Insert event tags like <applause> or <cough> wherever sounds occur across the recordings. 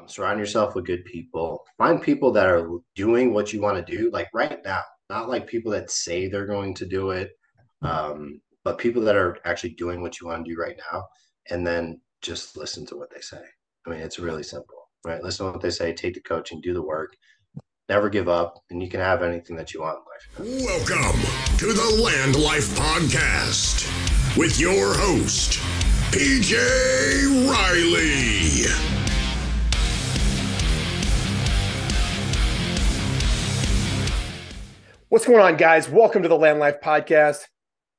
Um, surround yourself with good people. Find people that are doing what you want to do, like right now. Not like people that say they're going to do it, um, but people that are actually doing what you want to do right now. And then just listen to what they say. I mean, it's really simple, right? Listen to what they say, take the coaching, do the work, never give up, and you can have anything that you want in life. Welcome to the Land Life Podcast with your host, PJ Riley. What's going on, guys? Welcome to the Land Life Podcast.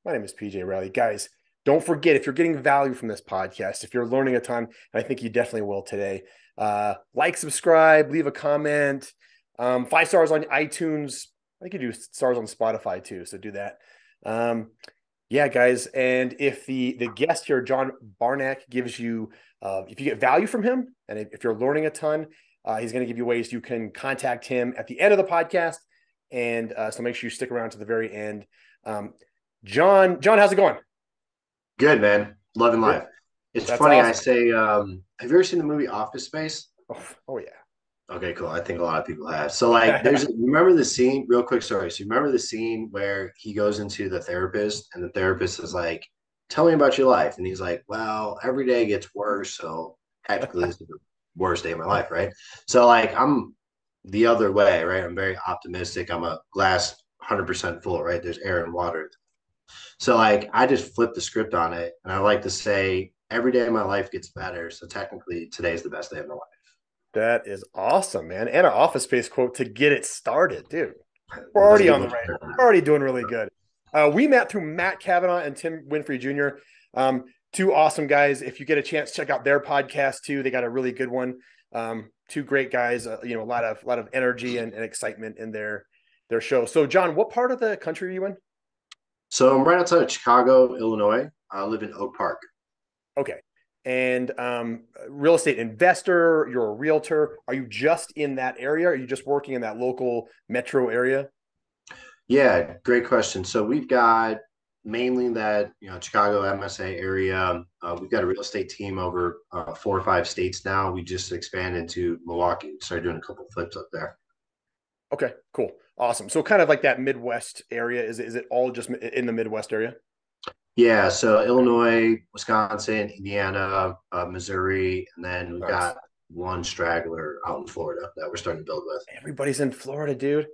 My name is PJ Riley. Guys, don't forget if you're getting value from this podcast, if you're learning a ton, and I think you definitely will today, uh, like, subscribe, leave a comment, um, five stars on iTunes. I think you do stars on Spotify too, so do that. Um, yeah, guys, and if the the guest here, John Barnak, gives you, uh, if you get value from him, and if you're learning a ton, uh, he's going to give you ways you can contact him at the end of the podcast, and uh, so make sure you stick around to the very end. Um, John, John, how's it going? Good, man. Loving life. It's That's funny. Awesome. I say, um, have you ever seen the movie Office Space? Oh, oh yeah. Okay, cool. I think a lot of people have. So, like, <laughs> there's remember the scene, real quick story. So, you remember the scene where he goes into the therapist, and the therapist is like, Tell me about your life. And he's like, Well, every day gets worse. So, technically, this is the worst day of my life, right? So, like, I'm the other way, right? I'm very optimistic. I'm a glass 100% full, right? There's air and water. So, like, I just flip the script on it. And I like to say, Every day of my life gets better. So, technically, today's the best day of my life. That is awesome, man. And an office space quote to get it started, dude. We're already on the right. We're already doing really good. Uh, we met through Matt Kavanaugh and Tim Winfrey Jr. Um, two awesome guys. If you get a chance, check out their podcast too. They got a really good one. Um, two great guys. Uh, you know, a lot of a lot of energy and, and, excitement in their their show. So, John, what part of the country are you in? So I'm right outside of Chicago, Illinois. I live in Oak Park. Okay and um, real estate investor, you're a realtor. Are you just in that area? Are you just working in that local metro area? Yeah, great question. So we've got mainly that you know Chicago MSA area. Uh, we've got a real estate team over uh, four or five states now. We just expanded to Milwaukee. Started doing a couple flips up there. Okay, cool, awesome. So kind of like that Midwest area. Is it, is it all just in the Midwest area? Yeah, so Illinois, Wisconsin, Indiana, uh, Missouri, and then we've nice. got one straggler out in Florida that we're starting to build with. Everybody's in Florida, dude.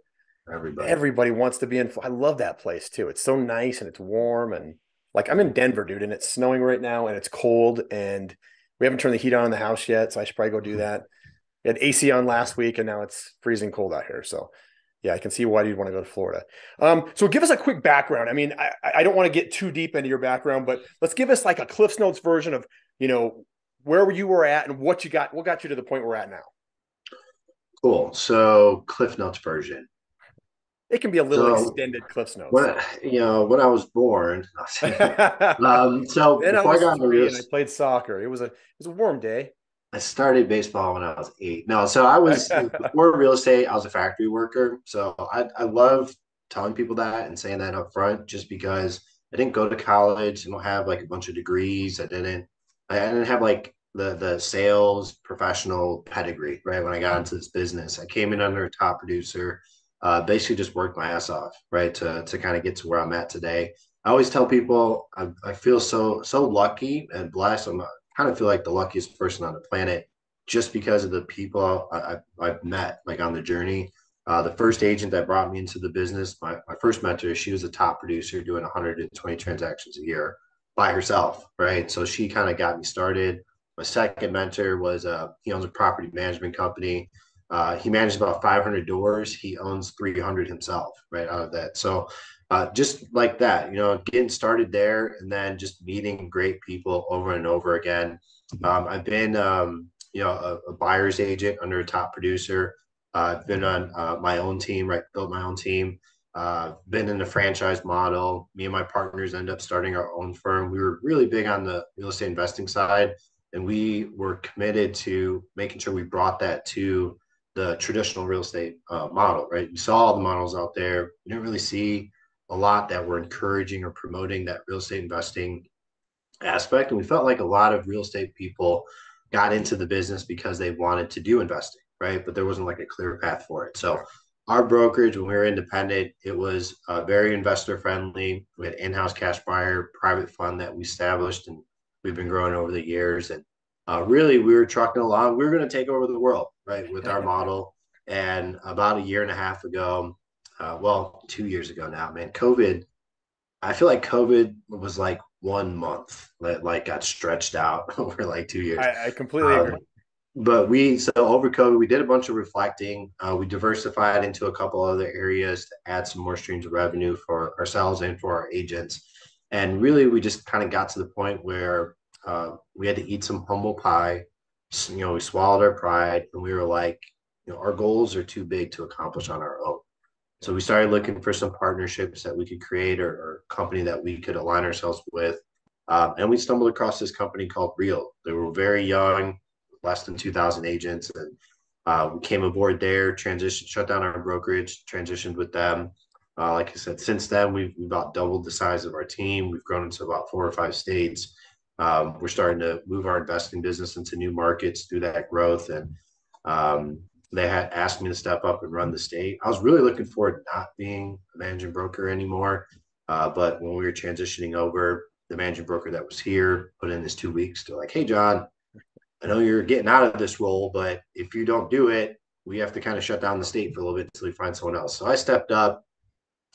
Everybody. Everybody wants to be in. I love that place too. It's so nice and it's warm and like I'm in Denver, dude, and it's snowing right now and it's cold and we haven't turned the heat on in the house yet, so I should probably go do mm-hmm. that. We had AC on last week and now it's freezing cold out here, so yeah, I can see why you'd want to go to Florida. Um, so give us a quick background. I mean, I, I don't want to get too deep into your background, but let's give us like a Cliff's Notes version of, you know, where you were at and what you got, what got you to the point we're at now. Cool. So Cliff Notes version. It can be a little so, extended Cliff's Notes. When, you know, when I was born, <laughs> um, so <laughs> before I, got into real, I played soccer. It was a it was a warm day. I started baseball when I was eight. No, so I was <laughs> before real estate. I was a factory worker. So I, I love telling people that and saying that up front, just because I didn't go to college. I don't have like a bunch of degrees. I didn't. I didn't have like the the sales professional pedigree. Right when I got into this business, I came in under a top producer. Uh, basically, just worked my ass off. Right to to kind of get to where I'm at today. I always tell people I, I feel so so lucky and blessed. I'm kind of feel like the luckiest person on the planet just because of the people I, have met like on the journey. Uh, the first agent that brought me into the business, my, my first mentor, she was a top producer doing 120 transactions a year by herself, right? So she kind of got me started. My second mentor was uh, he owns a property management company. Uh, he manages about 500 doors. He owns 300 himself, right out of that. So uh, just like that, you know, getting started there and then just meeting great people over and over again. Um, I've been, um, you know, a, a, buyer's agent under a top producer. Uh, I've been on uh, my own team, right? Built my own team. Uh, been in the franchise model. Me and my partners end up starting our own firm. We were really big on the real estate investing side, and we were committed to making sure we brought that to the traditional real estate uh, model, right? You saw all the models out there. You didn't really see a lot that were encouraging or promoting that real estate investing aspect. And we felt like a lot of real estate people got into the business because they wanted to do investing, right? But there wasn't like a clear path for it. So our brokerage, when we were independent, it was uh, very investor friendly. We had in-house cash buyer, private fund that we established, and we've been growing over the years. And uh, really, we were trucking along. We were going to take over the world, right, with our model. And about a year and a half ago, uh, well, two years ago now, man, COVID. I feel like COVID was like one month that like got stretched out <laughs> over like two years. I, I completely um, agree but we so over COVID, we did a bunch of reflecting. Uh, we diversified into a couple other areas to add some more streams of revenue for ourselves and for our agents. And really, we just kind of got to the point where uh, we had to eat some humble pie. You know, we swallowed our pride, and we were like, you know, our goals are too big to accomplish on our own. So we started looking for some partnerships that we could create or, or company that we could align ourselves with. Um, and we stumbled across this company called Real. They were very young less than 2,000 agents. And uh, we came aboard there, transitioned, shut down our brokerage, transitioned with them. Uh, like I said, since then, we've, we've, about doubled the size of our team. We've grown into about four or five states. Um, we're starting to move our investing business into new markets through that growth. And um, they had asked me to step up and run the state. I was really looking forward to not being a managing broker anymore. Uh, but when we were transitioning over, the managing broker that was here put in this two weeks. They're like, "Hey, John, I know you're getting out of this role, but if you don't do it, we have to kind of shut down the state for a little bit until we find someone else. So I stepped up.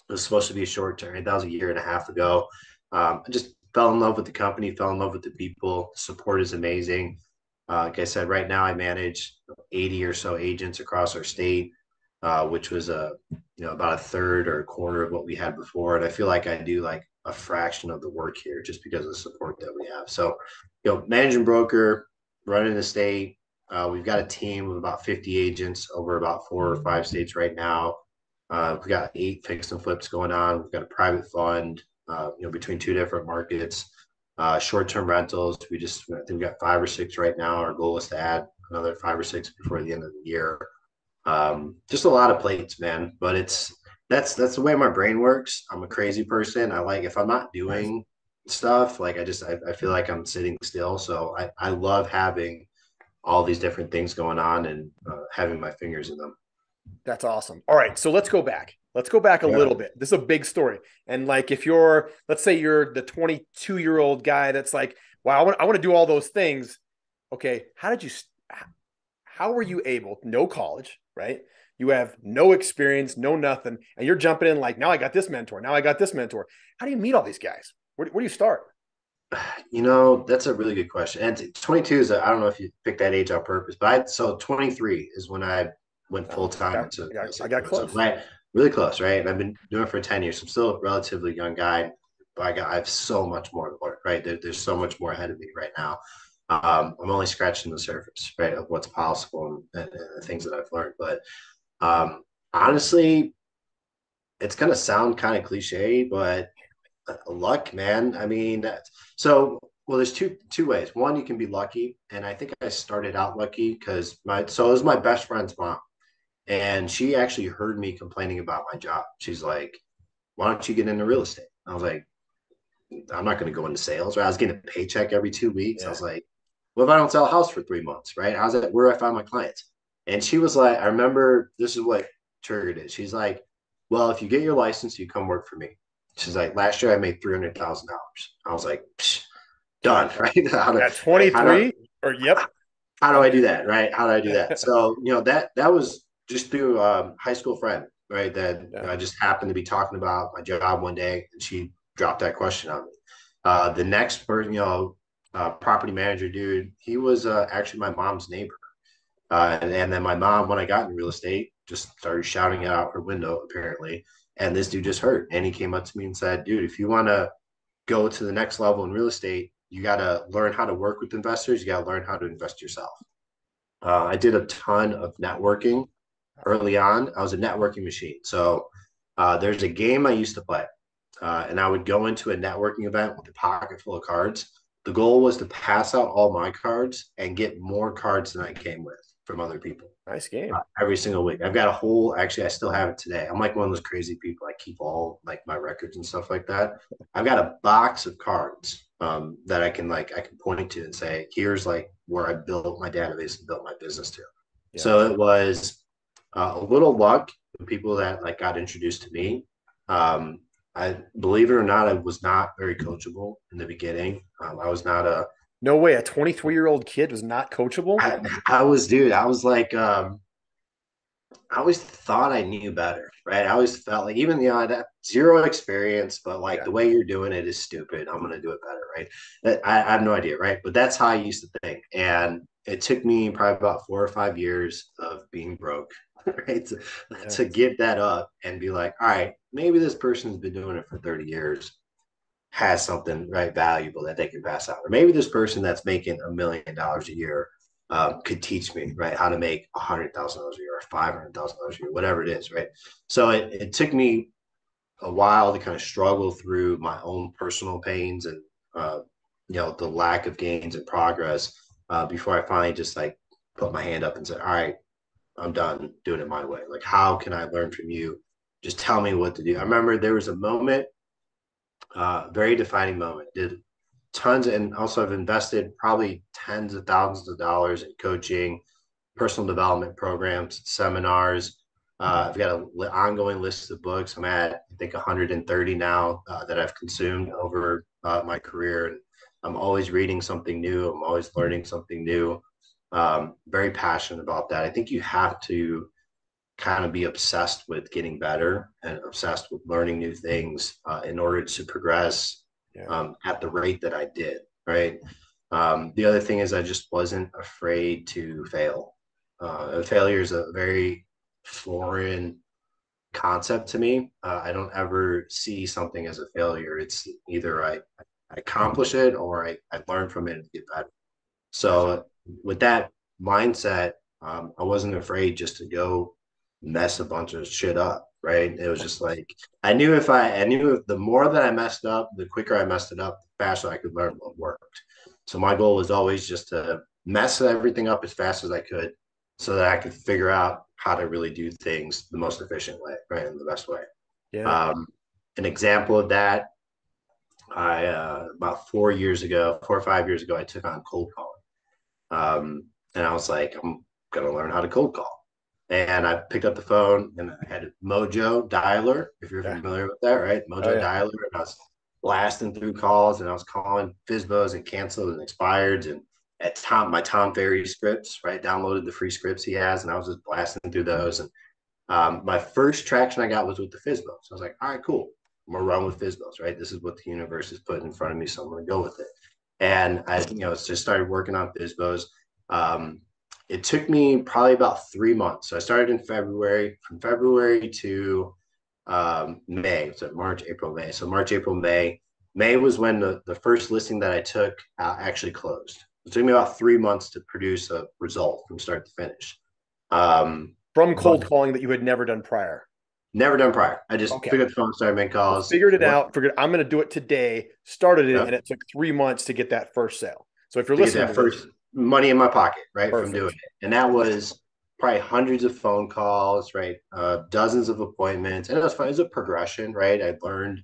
It was supposed to be a short term. That was a year and a half ago. Um, I just fell in love with the company, fell in love with the people. Support is amazing. Uh, like I said, right now I manage 80 or so agents across our state, uh, which was a you know about a third or a quarter of what we had before. And I feel like I do like a fraction of the work here just because of the support that we have. So, you know, managing broker, running the state. Uh, we've got a team of about 50 agents over about four or five states right now. Uh, we've got eight fix and flips going on. We've got a private fund, uh, you know, between two different markets. Uh, short-term rentals. We just I think we got five or six right now. Our goal is to add another five or six before the end of the year. Um, just a lot of plates, man. But it's that's that's the way my brain works. I'm a crazy person. I like if I'm not doing stuff. Like I just I, I feel like I'm sitting still. So I, I love having all these different things going on and uh, having my fingers in them. That's awesome. All right, so let's go back. Let's go back a yeah. little bit. This is a big story. And like if you're let's say you're the 22 year old guy that's like, wow, I want I want to do all those things. Okay, how did you how were you able no college, right? You have no experience, no nothing, and you're jumping in like, now I got this mentor, now I got this mentor. How do you meet all these guys? Where, where do you start? <sighs> You know, that's a really good question. And 22 is, I don't know if you picked that age on purpose, but I, so 23 is when I went oh, full time. I, got, I, got, I got close. So right, really close, right? And I've been doing it for 10 years. I'm still a relatively young guy, but I got, I have so much more to learn, right? There, there's so much more ahead of me right now. Um, I'm only scratching the surface, right, of what's possible and, and, the things that I've learned. But um, honestly, it's going to sound kind of cliche, but luck, man. I mean, so well, there's two two ways. One, you can be lucky, and I think I started out lucky because my so it was my best friend's mom, and she actually heard me complaining about my job. She's like, "Why don't you get into real estate?" I was like, "I'm not going to go into sales." Right? I was getting a paycheck every two weeks. Yeah. I was like, "What if I don't sell a house for three months?" Right? How's that? Where do I find my clients? And she was like, "I remember this is what triggered it." She's like, "Well, if you get your license, you come work for me." She's like, last year I made three hundred thousand dollars. I was like, done, <laughs> right? how do, At twenty three, or yep. How do I do that, right? How do I do that? <laughs> so you know that that was just through a high school friend, right? That yeah. I just happened to be talking about my job one day, and she dropped that question on me. Uh, the next person, you know, uh, property manager dude, he was uh, actually my mom's neighbor. Uh, and, and, then my mom, when I got in real estate, just started shouting out her window, apparently. And this dude just hurt. And he came up to me and said, dude, if you want to go to the next level in real estate, you got to learn how to work with investors. You got to learn how to invest yourself. Uh, I did a ton of networking early on. I was a networking machine. So uh, there's a game I used to play, uh, and I would go into a networking event with a pocket full of cards. The goal was to pass out all my cards and get more cards than I came with from other people. Nice game. Uh, every single week. I've got a whole, actually, I still have it today. I'm like one of those crazy people. I keep all like my records and stuff like that. I've got a box of cards um, that I can like I can point to and say, here's like where I built my database and built my business to. Yeah. So it was uh, a little luck. the People that like got introduced to me. Um, I believe it or not, I was not very coachable in the beginning. Um, I was not a no way. A 23 year old kid was not coachable. I, I was, dude. I was like, um, I always thought I knew better, right? I always felt like even you know I zero experience, but like yeah. the way you're doing it is stupid. I'm gonna do it better, right? I, I have no idea, right? But that's how I used to think, and it took me probably about four or five years of being broke, <laughs> right, to, yeah. to give that up and be like, all right, maybe this person's been doing it for 30 years has something right valuable that they can pass out or maybe this person that's making a million dollars a year um, could teach me right how to make a hundred thousand dollars a year or five hundred thousand dollars a year whatever it is right? So it, it took me a while to kind of struggle through my own personal pains and uh, you know the lack of gains and progress uh, before i finally just like put my hand up and said all right i'm done doing it my way like how can i learn from you just tell me what to do. I remember there was a moment, uh, very defining moment. Did tons and also I've invested probably tens of thousands of dollars in coaching, personal development programs, seminars. Uh, I've got an ongoing list of books. I'm at I think 130 now uh, that I've consumed over uh, my career, and I'm always reading something new. I'm always learning something new. Um, very passionate about that. I think you have to kind of be obsessed with getting better and obsessed with learning new things uh, in order to progress yeah. um, at the rate that I did. Right. Um, the other thing is I just wasn't afraid to fail. Uh, failure is a very foreign concept to me. Uh, I don't ever see something as a failure. It's either I, I accomplish it or I, I learn from it and get better. So with that mindset, um, I wasn't afraid just to go mess a bunch of shit up right? It was just like i knew if i i knew if the more that i messed up the quicker i messed it up the faster i could learn what worked. So my goal was always just to mess everything up as fast as i could so that i could figure out how to really do things the most efficient way right in the best way. Yeah. Um, an example of that i uh, about four years ago four or five years ago i took on cold calling um, and i was like i'm gonna learn how to cold call and I picked up the phone and I had Mojo Dialer, if you're yeah. familiar with that, right? Mojo oh, yeah. Dialer. And I was blasting through calls and I was calling FSBOs and canceled and expired. And at Tom, my Tom Ferry scripts, right? Downloaded the free scripts he has and I was just blasting through those. And um, my first traction I got was with the FSBOs. So I was like, all right, cool. I'm gonna run with FSBOs, right? This is what the universe is putting in front of me, so I'm gonna go with it. And I, you know, just started working on FSBOs. Um, it took me probably about three months. So I started in February, from February to um, May, so March, April, May. So March, April, May. May was when the, the first listing that I took uh, actually closed. It took me about three months to produce a result from start to finish. Um, from cold but, calling that you had never done prior. Never done prior. I just okay. picked up the phone, started making calls. Figured it out. Figured I'm going to do it today. Started it, and it took three months to get that first sale. So if you're listening, that first, money in my pocket, right, Perfect. from doing it. And that was probably hundreds of phone calls, right, uh, dozens of appointments, and it was fun. It was a progression, right? I learned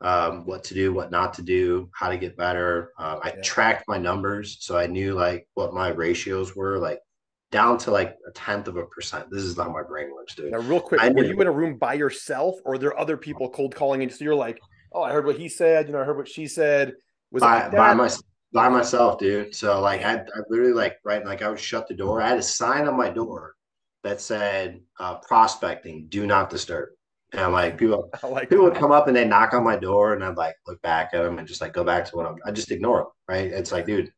um, what to do, what not to do, how to get better. Uh, I yeah. tracked my numbers, so I knew like what my ratios were, like down to like a tenth of a percent. This is how my brain works, dude. Now, real quick, I were you in a room by yourself, or are there other people cold calling? And so you're like, oh, I heard what he said. You know, I heard what she said. Was by, like by myself? by myself, dude. So like I, I literally like right like I would shut the door. I had a sign on my door that said uh, prospecting, do not disturb. And like people, <laughs> like people that. would come up and they knock on my door, and I'd like look back at them and just like go back to what I'm. I just ignore them, right? It's like, dude,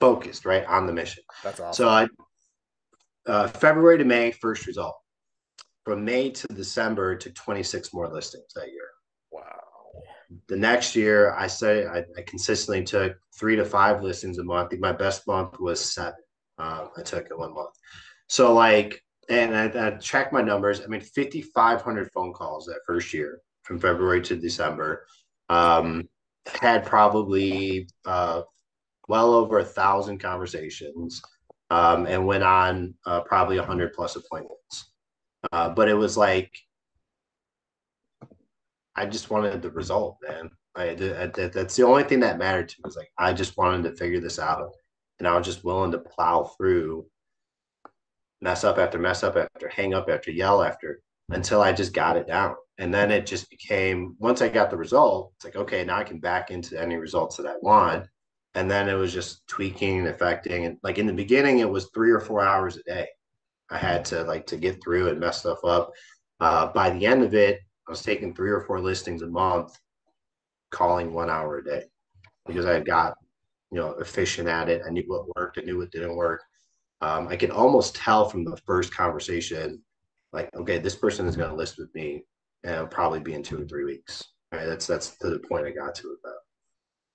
focused, right on the mission. That's awesome. So I, uh, February to May, first result. From May to December, to 26 more listings that year Wow. the next year I say I, I, consistently took three to five listings a month. I think my best month was seven. Um, I took in one month. So like, and I, I tracked my numbers. I mean, 5,500 phone calls that first year from February to December. Um, had probably uh, well over a thousand conversations um, and went on uh, probably a hundred plus appointments. Uh, but it was like I just wanted the result, man. I, that, that's the only thing that mattered to me. Was like I just wanted to figure this out, and I was just willing to plow through, mess up after mess up after hang up after yell after until I just got it down. And then it just became once I got the result, it's like okay, now I can back into any results that I want. And then it was just tweaking and affecting. And like in the beginning, it was three or four hours a day. I had to like to get through and mess stuff up. Uh, by the end of it, I was taking three or four listings a month, calling one hour a day because I got, you know, efficient at it. I knew what worked, I knew what didn't work. Um, I could almost tell from the first conversation, like, okay, this person is going to list with me, and it'll probably be in two or three weeks. Right? That's that's the point I got to with that.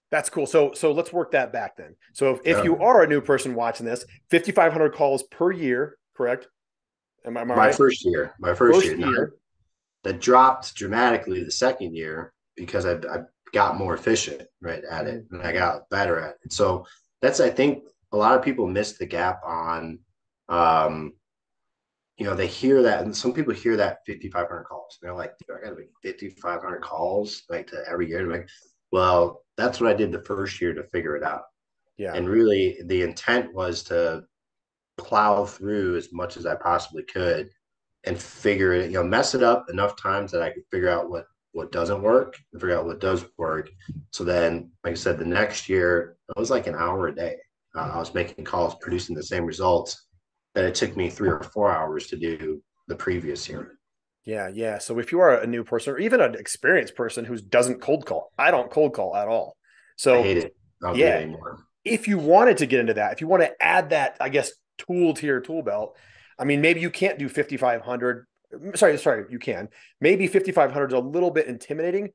That's cool. So so let's work that back then. So if, if you are a new person watching this, 5,500 calls per year, correct? Am I, am I my right? first year? My first, first year. year that dropped dramatically the second year because I, I got more efficient right at it and I got better at it. So that's I think a lot of people miss the gap on um you know they hear that and some people hear that 5500 calls they're like i gotta make 5500 calls like to every year to make well that's what i did the first year to figure it out yeah and really the intent was to plow through as much as i possibly could and figure it, you know, mess it up enough times that I could figure out what what doesn't work and figure out what does work. So then, like I said, the next year it was like an hour a day. Uh, I was making calls, producing the same results that it took me three or four hours to do the previous year. Yeah, yeah. So if you are a new person or even an experienced person who doesn't cold call, I don't cold call at all. So I hate it. yeah. If you wanted to get into that, if you want to add that, I guess, tool to your tool belt, I mean, maybe you can't do 5,500. Sorry, sorry, you can. Maybe 5,500 is a little bit intimidating,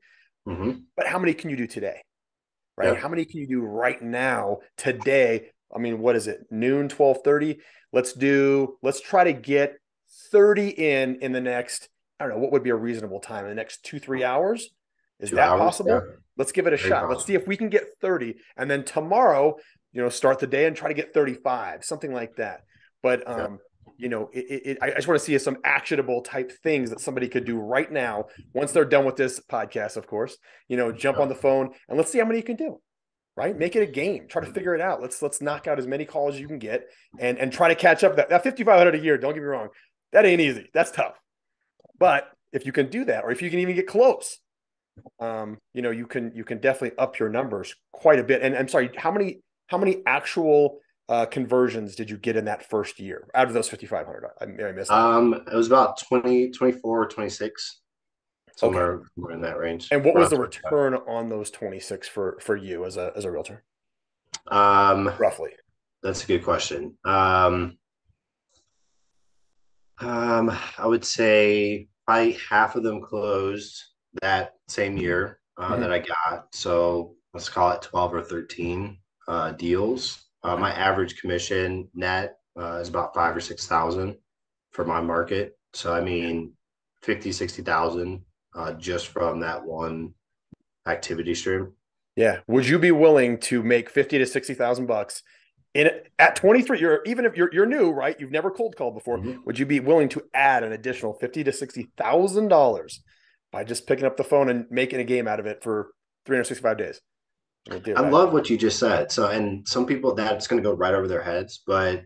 mm-hmm. but how many can you do today? Right? How many can you do right now, today? I mean, what is it? Noon, 1230? Let's do, let's try to get 30 in in the next, I don't know, what would be a reasonable time in the next two, three hours? Is two that hours, possible? Yeah. Let's give it a Very shot. Possible. Let's see if we can get 30. And then tomorrow, you know, start the day and try to get 35, something like that. But um, you know, it, it, I just want to see some actionable type things that somebody could do right now once they're done with this podcast, of course. You know, jump on the phone and let's see how many you can do. Right, make it a game. Try to figure it out. Let's let's knock out as many calls as you can get, and and try to catch up. That that fifty five hundred a year. Don't get me wrong, that ain't easy. That's tough. But if you can do that, or if you can even get close, um, you know, you can you can definitely up your numbers quite a bit. And I'm sorry, how many how many actual uh, conversions did you get in that first year out of those 5,500? I, I missed that. Um, it was about 20, 24, 26, somewhere, okay. somewhere in that range. And what was the return on those 26 for, for you as a, as a realtor? Um, roughly. That's a good question. Um, um, I would say probably half of them closed that same year uh, mm-hmm. that I got. So let's call it 12 or 13 uh, deals. Uh, my average commission net uh, is about five or six thousand for my market. So I mean, 50, 60,000 uh, just from that one activity stream. Yeah. Would you be willing to make 50 to 60,000 bucks in at 23? You're even if you're, you're new, right? You've never cold called before. Mm-hmm. Would you be willing to add an additional 50 to $60,000 by just picking up the phone and making a game out of it for 365 days? I, I love what you just said. So, and some people that's going to go right over their heads, but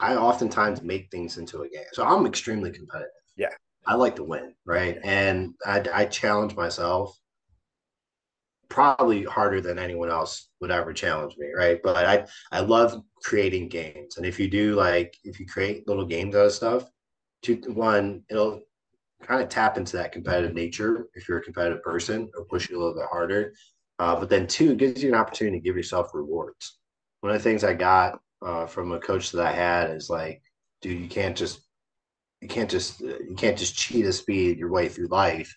I oftentimes make things into a game. So I'm extremely competitive. Yeah. I like to win, right? And I, I challenge myself probably harder than anyone else would ever challenge me, right? But I I love creating games, and if you do like if you create little games out of stuff, to one it'll kind of tap into that competitive nature if you're a competitive person, or push you a little bit harder. Uh, but then two, it gives you an opportunity to give yourself rewards. One of the things I got uh, from a coach that I had is like, dude, you can't just you can't just you can't just cheat a speed your way through life.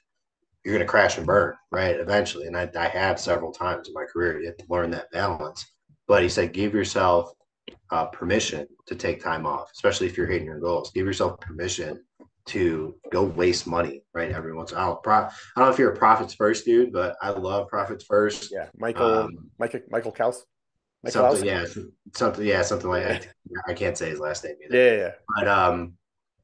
You're gonna crash and burn, right? Eventually. And I, I have several times in my career. You have to learn that balance. But he said, give yourself uh, permission to take time off, especially if you're hitting your goals. Give yourself permission to go waste money, right? Every once in a while. Pro- I don't know if you're a profits first dude, but I love profits first. Yeah, Michael, um, Michael, Michael Kaus. something, yeah, something, yeah, something like that. I can't say his last name either. Yeah, yeah, but um,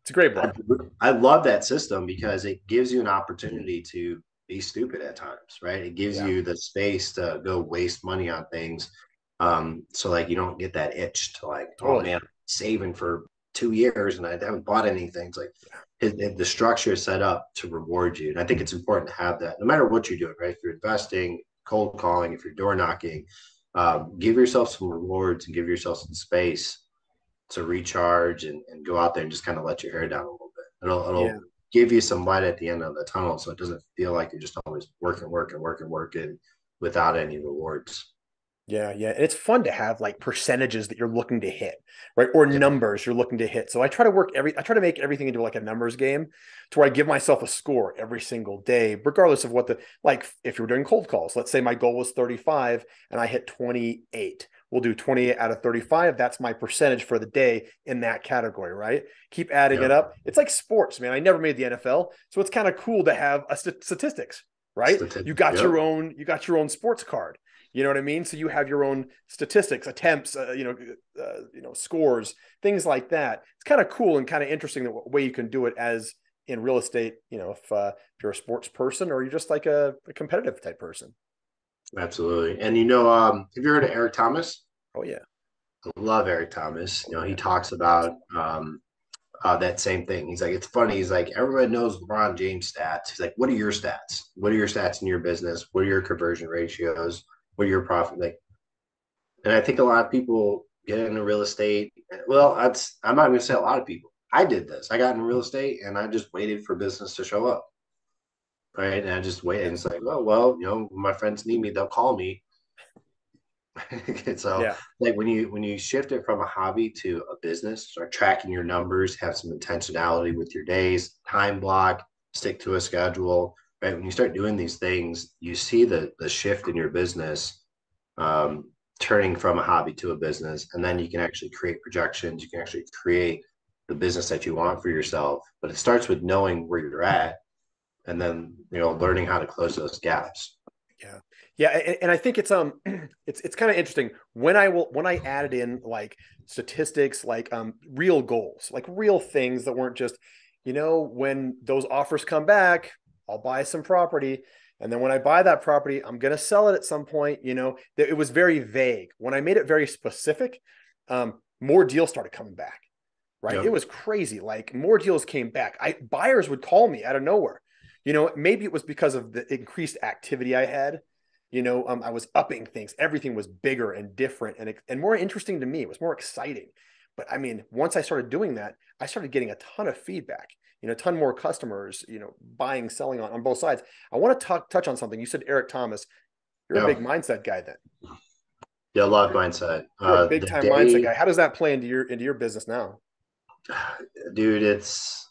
it's a great book. I, I love that system because it gives you an opportunity to be stupid at times, right? It gives Yeah. you the space to go waste money on things. Um, so like you don't get that itch to like, oh man, I'm saving for two years and I haven't bought anything. It's like it, it- the structure is set up to reward you. And I think it's important to have that no matter what you're doing, right? If you're investing, cold calling, if you're door knocking, um, give yourself some rewards and give yourself some space to recharge and, and go out there and just kind of let your hair down a little bit. It'll, it'll Yeah. give you some light at the end of the tunnel so it doesn't feel like you're just always working, working, working, working without any rewards. Yeah, yeah. And it's fun to have like percentages that you're looking to hit, right? Or Yeah. numbers you're looking to hit. So I try to work every I try to make everything into like a numbers game to where I give myself a score every single day, regardless of what the like if you're doing cold calls. Let's say my goal was 35 and I hit 28. We'll do 28 out of 35. That's my percentage for the day in that category, right? Keep adding Yeah. it up. It's like sports, man. I never made the NFL. So it's kind of cool to have a st- statistics, right? You got your own you got your own sports card you know what I mean? So you have your own statistics, attempts, uh, you know, uh, you know, scores, things like that. It's kind of cool and kind of interesting the way you can do it as in real estate. You know, if, uh, if you're a sports person or you're just like a, a competitive type person. Absolutely. And you know, um, have you heard of Eric Thomas? Oh yeah, I love Eric Thomas. You know, he talks about um, uh, that same thing. He's like, it's funny. He's like, everybody knows LeBron James stats. He's like, what are your stats? What are your stats in your business? What are your conversion ratios? What are your profit? Like, and I think a lot of people get into real estate. Well, that's I'm not going to say a lot of people. I did this. I got in real estate and I just waited for business to show up. Right. And I just wait And it's like, oh, well, you know, my friends need me, they'll call me. <laughs> so yeah, like when you when you shift it from a hobby to a business start tracking your numbers have some intentionality with your days time block stick to a schedule right? When you start doing these things you see the the shift in your business um, turning from a hobby to a business. And then you can actually create projections. You can actually create the business that you want for yourself. But it starts with knowing where you're at and then you know learning how to close those gaps yeah. And, and I think it's um, <clears throat> it's it's kind of interesting when I will when I added in like statistics, like um, real goals, like real things that weren't just, you know, when those offers come back, I'll buy some property. And then when I buy that property, I'm going to sell it at some point. You know, that it was very vague. When I made it very specific, um, more deals started coming back. Right. Yep. It was crazy. Like more deals came back. I buyers would call me out of nowhere. You know, maybe it was because of the increased activity I had. You know, um, I was upping things. Everything was bigger and different and and more interesting to me. It was more exciting. But I mean, once I started doing that, I started getting a ton of feedback. You know, a ton more customers. You know, buying, selling on on both sides. I want to talk touch on something. You said Eric Thomas. You're Yeah. a big mindset guy. Then yeah love mindset you're Uh, a big time day- mindset guy. How does that play into your into your business now? <sighs> dude it's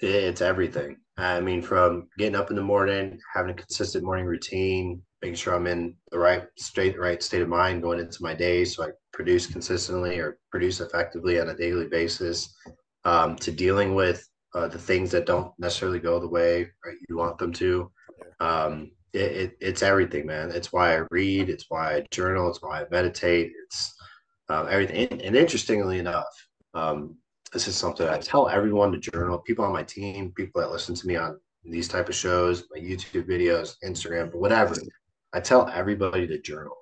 it's everything. I mean from getting up in the morning having a consistent morning routine making sure i'm in the right state right state of mind going into my day so i produce consistently or produce effectively on a daily basis um, to dealing with uh, the things that don't necessarily go the way right, you want them to. Um, it, it, it's everything man. It's why i read it's why i journal it's why i meditate it's um, everything. And, and interestingly enough um, this is something I tell everyone to journal. People on my team, people that listen to me on these type of shows, my YouTube videos, Instagram, whatever. I tell everybody to journal.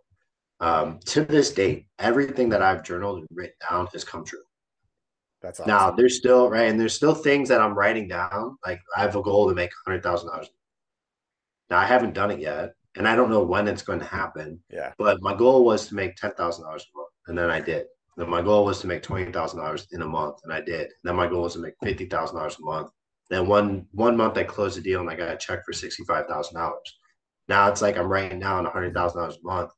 Um, to this date, everything that I've journaled and written down has come true. That's awesome. Now there's still right, and there's still things that I'm writing down. Like I have a goal to make hundred thousand dollars. Now I haven't done it yet, and I don't know when it's going to happen. yeah. But my goal was to make ten thousand dollars a month, and then I did. Then my goal was to make twenty thousand dollars in a month, and I did. Then my goal was to make fifty thousand dollars a month. Then one one month I closed a deal and I got a check for sixty five thousand dollars. Now it's like I'm writing down hundred thousand dollars a month.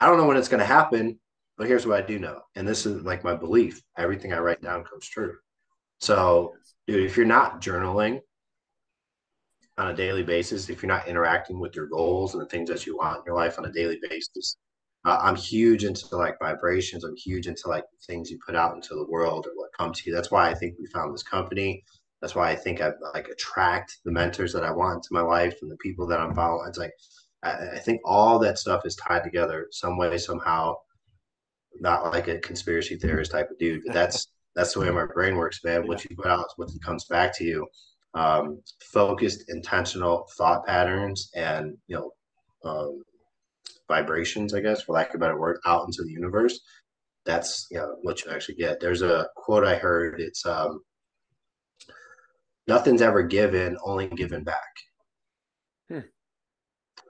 I don't know when it's going to happen, but here's what I do know, and this is like my belief: everything I write down comes true. So, dude, if you're not journaling on a daily basis, if you're not interacting with your goals and the things that you want in your life on a daily basis, uh, I'm huge into like vibrations. I'm huge into like things you put out into the world or what comes to you. That's why I think we found this company. That's why I think I like attract the mentors that I want into my life and the people that I'm following. It's like I, I think all that stuff is tied together some way, somehow. Not like a conspiracy theorist type of dude, but that's <laughs> that's the way my brain works, man. What you put out is what comes back to you. um, focused, intentional thought patterns and you know um, vibrations, I guess, for lack of a better word, out into the universe. That's you know what you actually get. There's a quote I heard. It's um, nothing's ever given, only given back. Hmm.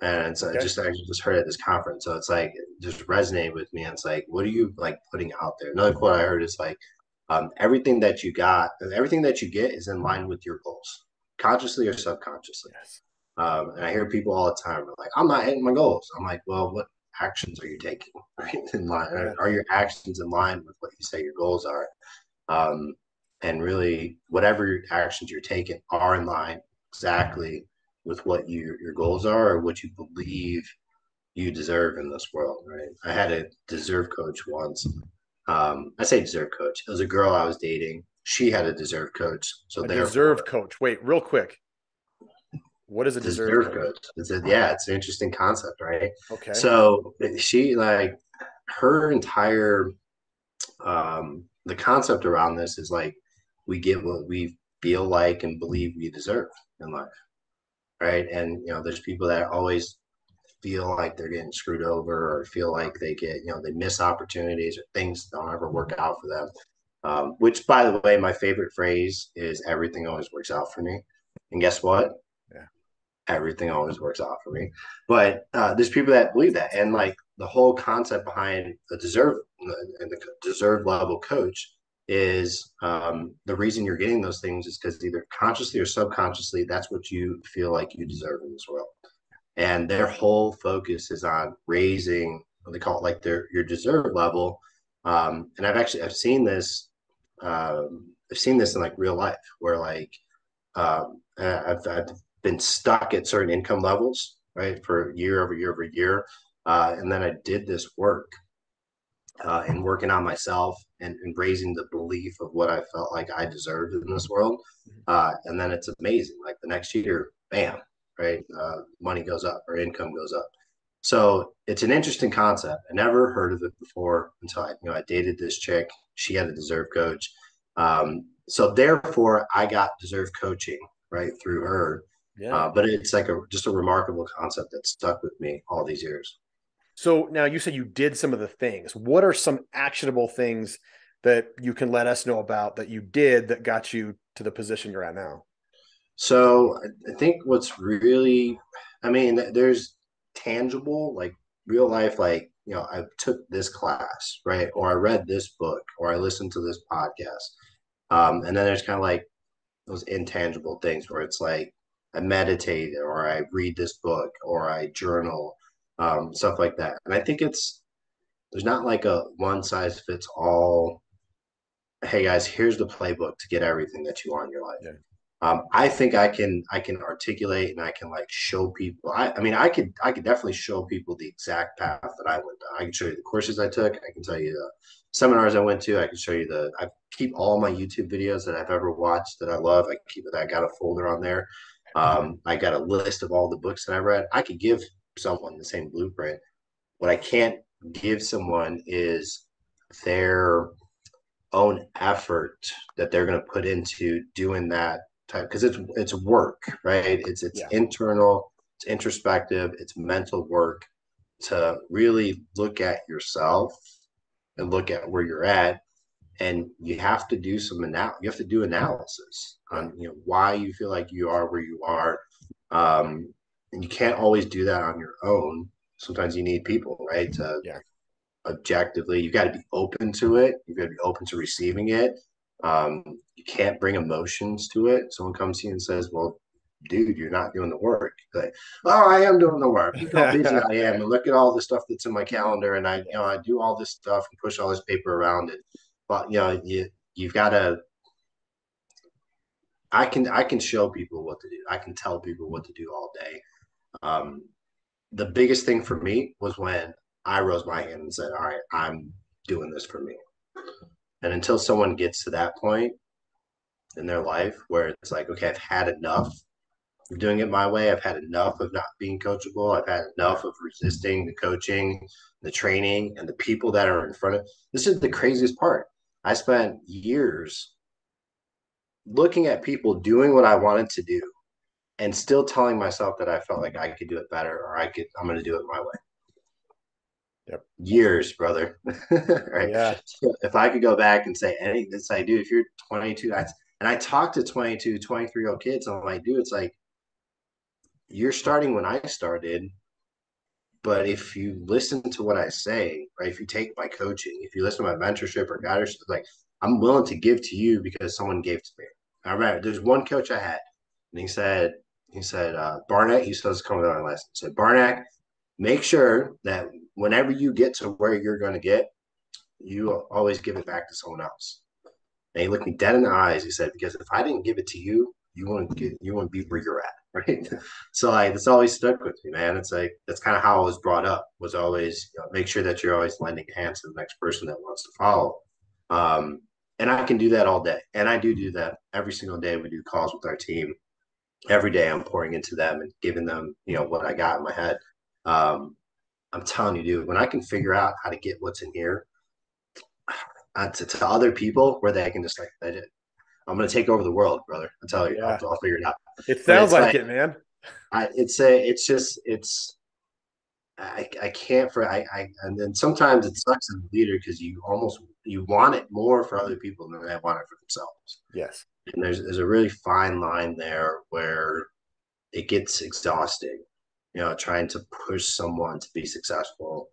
And so okay. I just I just heard at this conference. So it's like it just resonated with me. And it's like, what are you like putting out there? Another quote I heard is like, um, everything that you got, everything that you get is in line with your goals, consciously or subconsciously. Yes. Um, and I hear people all the time like, I'm not hitting my goals. I'm like, well, what actions are you taking <laughs> right in line? Are, your actions in line with what you say your goals are? Um, and really, whatever actions you're taking are in line exactly with what you, your goals are or what you believe you deserve in this world, right? I had a deserve coach once. Um, I say deserve coach. It was a girl I was dating. She had a deserve coach. So a deserve coach. Wait, real quick. What is a deserve, deserve coach? coach? It's a, yeah, it's an interesting concept, right? Okay. So she like her entire um the concept around this is like we get what we feel like and believe we deserve in life right? And you know, there's people that always feel like they're getting screwed over or feel like they get, you know, they miss opportunities or things don't ever work out for them. Um, which, by the way, my favorite phrase is "everything always works out for me." And guess what? Everything always works out for me. But uh, there's people that believe that, and like the whole concept behind the deserve and the deserve level coach is um, the reason you're getting those things is because either consciously or subconsciously, that's what you feel like you deserve in this world. And their whole focus is on raising what they call it like their your deserve level. Um, and I've actually I've seen this um, I've seen this in like real life where like um, I've, I've been stuck at certain income levels right for year over year over year, uh, and then I did this work uh, and working on myself and, and, raising the belief of what I felt like I deserved in this world. Uh, and then it's amazing. Like the next year, bam, right? Uh, money goes up or income goes up. So it's an interesting concept. I never heard of it before until I, you know, I dated this chick. She had a deserve coach. Um, so therefore, I got deserve coaching right through her. Yeah. Uh, but it's like a just a remarkable concept that stuck with me all these years. So now you said you did some of the things. What are some actionable things that you can let us know about that you did that got you to the position you're at now? So I think what's really, I mean, there's tangible, like real life, like, you know, I took this class, right? Or I read this book, or I listened to this podcast. Um, and then there's kind of like those intangible things where it's like I meditate, or I read this book, or I journal, um, stuff like that. And I think it's there's not like a one size fits all. Hey guys, here's the playbook to get everything that you want in your life. Yeah. Um, I think I can I can articulate and I can like show people. I, I mean I could I could definitely show people the exact path that I went down. I can show you the courses I took. I can tell you the seminars I went to. I can show you the I keep all my YouTube videos that I've ever watched that I love. I keep it. I got a folder on there. Um, I got a list of all the books that I read. I could give someone the same blueprint. What I can't give someone is their own effort that they're going to put into doing that type because it's it's work, right? It's it's yeah. internal, it's introspective, it's mental work to really look at yourself and look at where you're at and you have to do some anal- you have to do analysis on you know why you feel like you are where you are um, and you can't always do that on your own. Sometimes you need people, right? To yeah. objectively, you've got to be open to it. You've got to be open to receiving it. Um, you can't bring emotions to it. Someone comes to you and says, "Well, dude, you're not doing the work." Like, oh, I am doing the work. Look how <laughs> busy I am, and look at all the stuff that's in my calendar, and I, you know, I do all this stuff and push all this paper around it. But you know, you you've got to I can I can show people what to do. I can tell people what to do all day. Um, the biggest thing for me was when I rose my hand and said, "All right, I'm doing this for me." And until someone gets to that point in their life where it's like, "Okay, I've had enough of doing it my way. I've had enough of not being coachable. I've had enough of resisting the coaching, the training, and the people that are in front of." This is the craziest part. I spent years looking at people doing what I wanted to do and still telling myself that I felt like I could do it better or I could, I'm going to do it my way. Yep. Years, brother. <laughs> right. Yeah. So if I could go back and say anything, it's like, dude, if you're 22, I, and I talk to 22, 23 year old kids, I'm like, dude, it's like, you're starting when I started. But if you listen to what I say, right, if you take my coaching, if you listen to my mentorship or guidance, like I'm willing to give to you because someone gave to me. I remember there's one coach I had, and he said, he said, uh, Barnak, he says, coming on my list. He said, Barnak, make sure that whenever you get to where you're going to get, you always give it back to someone else. And he looked me dead in the eyes. He said, because if I didn't give it to you, you wouldn't get, you wouldn't be where you're at. <laughs> Right. so like, it's always stuck with me, man. It's like, that's kind of how I was brought up was always you know, make sure that you're always lending a hand to the next person that wants to follow. Um, and I can do that all day. And I do do that every single day. We do calls with our team every day. I'm pouring into them and giving them, you know, what I got in my head. Um, I'm telling you, dude, when I can figure out how to get what's in here <sighs> to, to other people where they can just like, I'm going to take over the world, brother. I tell you, yeah. I'll, I'll, figure it out. It sounds like, like, it, man. I, it's a, it's just, it's, I, I can't for I, I and then sometimes it sucks as a leader because you almost you want it more for other people than they want it for themselves. Yes. And there's there's a really fine line there where it gets exhausting, you know, trying to push someone to be successful.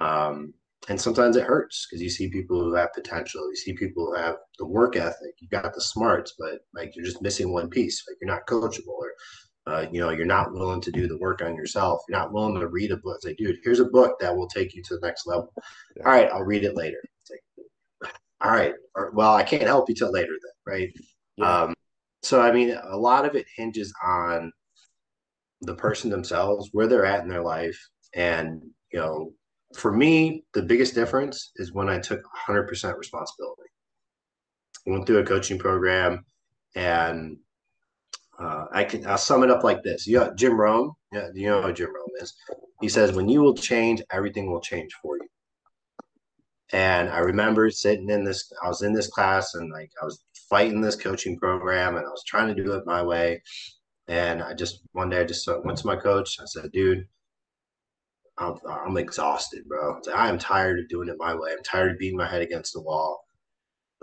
Um, and sometimes it hurts because you see people who have potential, you see people who have the work ethic, you got the smarts, but like you're just missing one piece, like you're not coachable or uh, you know, you're not willing to do the work on yourself. You're not willing to read a book. Say, dude, here's a book that will take you to the next level. Yeah. All right, I'll read it later. Like, all right, or, well, I can't help you till later then, right? Yeah. Um, so I mean, a lot of it hinges on the person themselves, where they're at in their life, and you know, for me, the biggest difference is when I took 100% responsibility. I went through a coaching program, and uh, I can I'll sum it up like this. Got Jim Rohn. Yeah, you know who Jim Rohn is. He says, "When you will change, everything will change for you." And I remember sitting in this. I was in this class, and like I was fighting this coaching program, and I was trying to do it my way. And I just one day I just went to my coach. I said, "Dude, I'm, I'm exhausted, bro. I am tired of doing it my way. I'm tired of beating my head against the wall."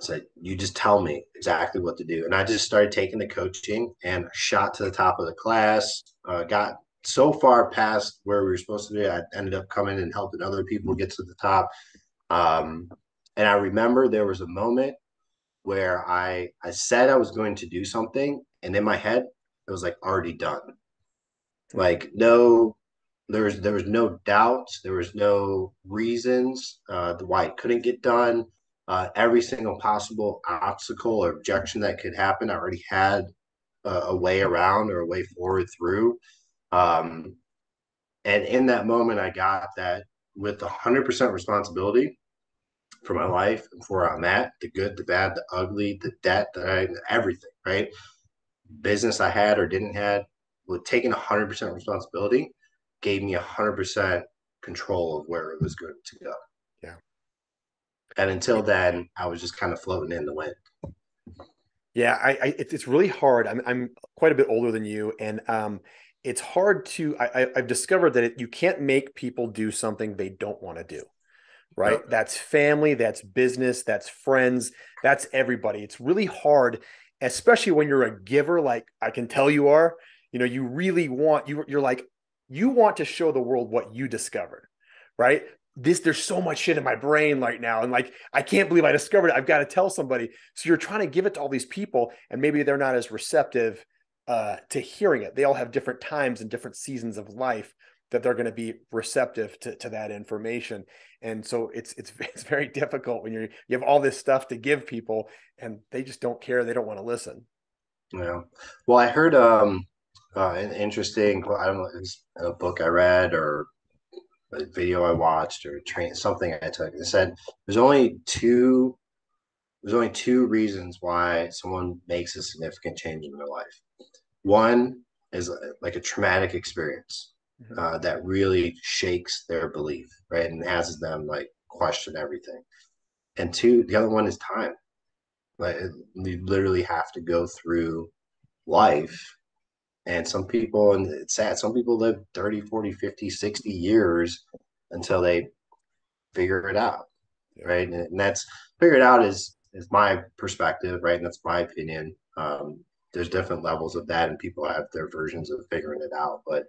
I said, you just tell me exactly what to do. And I just started taking the coaching and shot to the top of the class, uh, got so far past where we were supposed to be. I ended up coming and helping other people get to the top. Um, and I remember there was a moment where I, I said I was going to do something. And in my head, it was like already done. Like no, there was, there was no doubts. There was no reasons uh, why it couldn't get done uh, every single possible obstacle or objection that could happen. I already had a, way around or a way forward through. Um, and in that moment, I got that with 100% responsibility for my life and for where I'm at, the good, the bad, the ugly, the debt, that everything, right? Business I had or didn't had, with taking 100% responsibility gave me 100% control of where it was going to go. Yeah. And until then, I was just kind of floating in the wind. Yeah, I, I it's really hard. I'm I'm quite a bit older than you, and um, it's hard to. I, I've discovered that it, you can't make people do something they don't want to do. Right? That's family. That's business. That's friends. That's everybody. It's really hard, especially when you're a giver, like I can tell you are. You know, you really want you. You're like you want to show the world what you discovered right? this there's so much shit in my brain right now and like i can't believe i discovered it. I've got to tell somebody. So you're trying to give it to all these people and maybe they're not as receptive uh, to hearing it. They all have different times and different seasons of life that they're going to be receptive to, to that information. And so it's it's <laughs> it's very difficult when you're you have all this stuff to give people and they just don't care. They don't want to listen. Yeah. Well i heard um uh, an interesting i don't know a book i read or a video I watched or train something I took. It said there's only two there's only two reasons why someone makes a significant change in their life. One is like a traumatic experience mm-hmm. uh, that really shakes their belief, right, and has them like question everything. And two, the other one is time. Like you literally have to go through life. And some people, and it's sad, some people live 30, 40, 50, 60 years until they figure it out. Right. And, and that's figure it out is is my perspective, right? And that's my opinion. Um, there's different levels of that, and people have their versions of figuring it out. But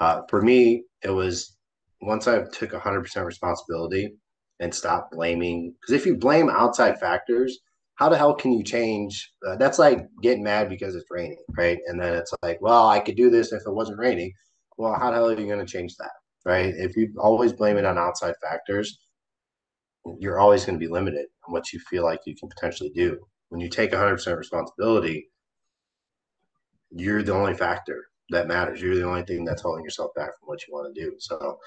uh, for me, it was once I took 100% responsibility and stopped blaming. Because if you blame outside factors, how the hell can you change? Uh, that's like getting mad because it's raining, right? And then it's like, well, I could do this if it wasn't raining. Well, how the hell are you going to change that, right? If you always blame it on outside factors, you're always going to be limited on what you feel like you can potentially do. When you take 100% responsibility, you're the only factor that matters. You're the only thing that's holding yourself back from what you want to do. So,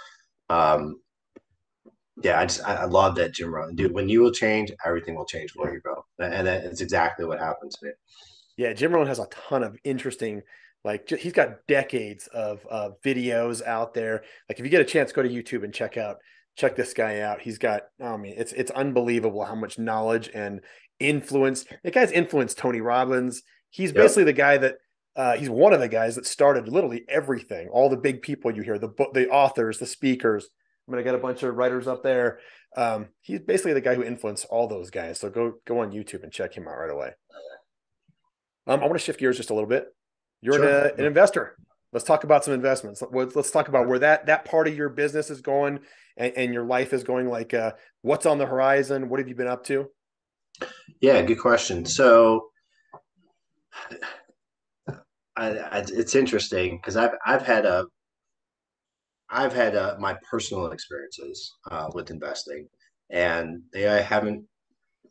um, yeah, I just I, love that Jim Rohn, dude. When you will change, everything will change for you, bro. And that's exactly what happened to me. Yeah, Jim Rohn has a ton of interesting, like he's got decades of uh, videos out there. Like if you get a chance, go to YouTube and check out check this guy out. He's got, I mean, it's it's unbelievable how much knowledge and influence. The guy's influenced Tony Robbins. He's yep. basically the guy that uh, he's one of the guys that started literally everything. All the big people you hear, the book, the authors, the speakers. I'm gonna get a bunch of writers up there. Um, he's basically the guy who influenced all those guys. So go go on YouTube and check him out right away. Um, I want to shift gears just a little bit. You're sure. an, an investor. Let's talk about some investments. Let's talk about where that that part of your business is going and, and your life is going. Like, uh, what's on the horizon? What have you been up to? Yeah, good question. So, I, I, it's interesting because I've I've had a I've had uh, my personal experiences uh, with investing, and they haven't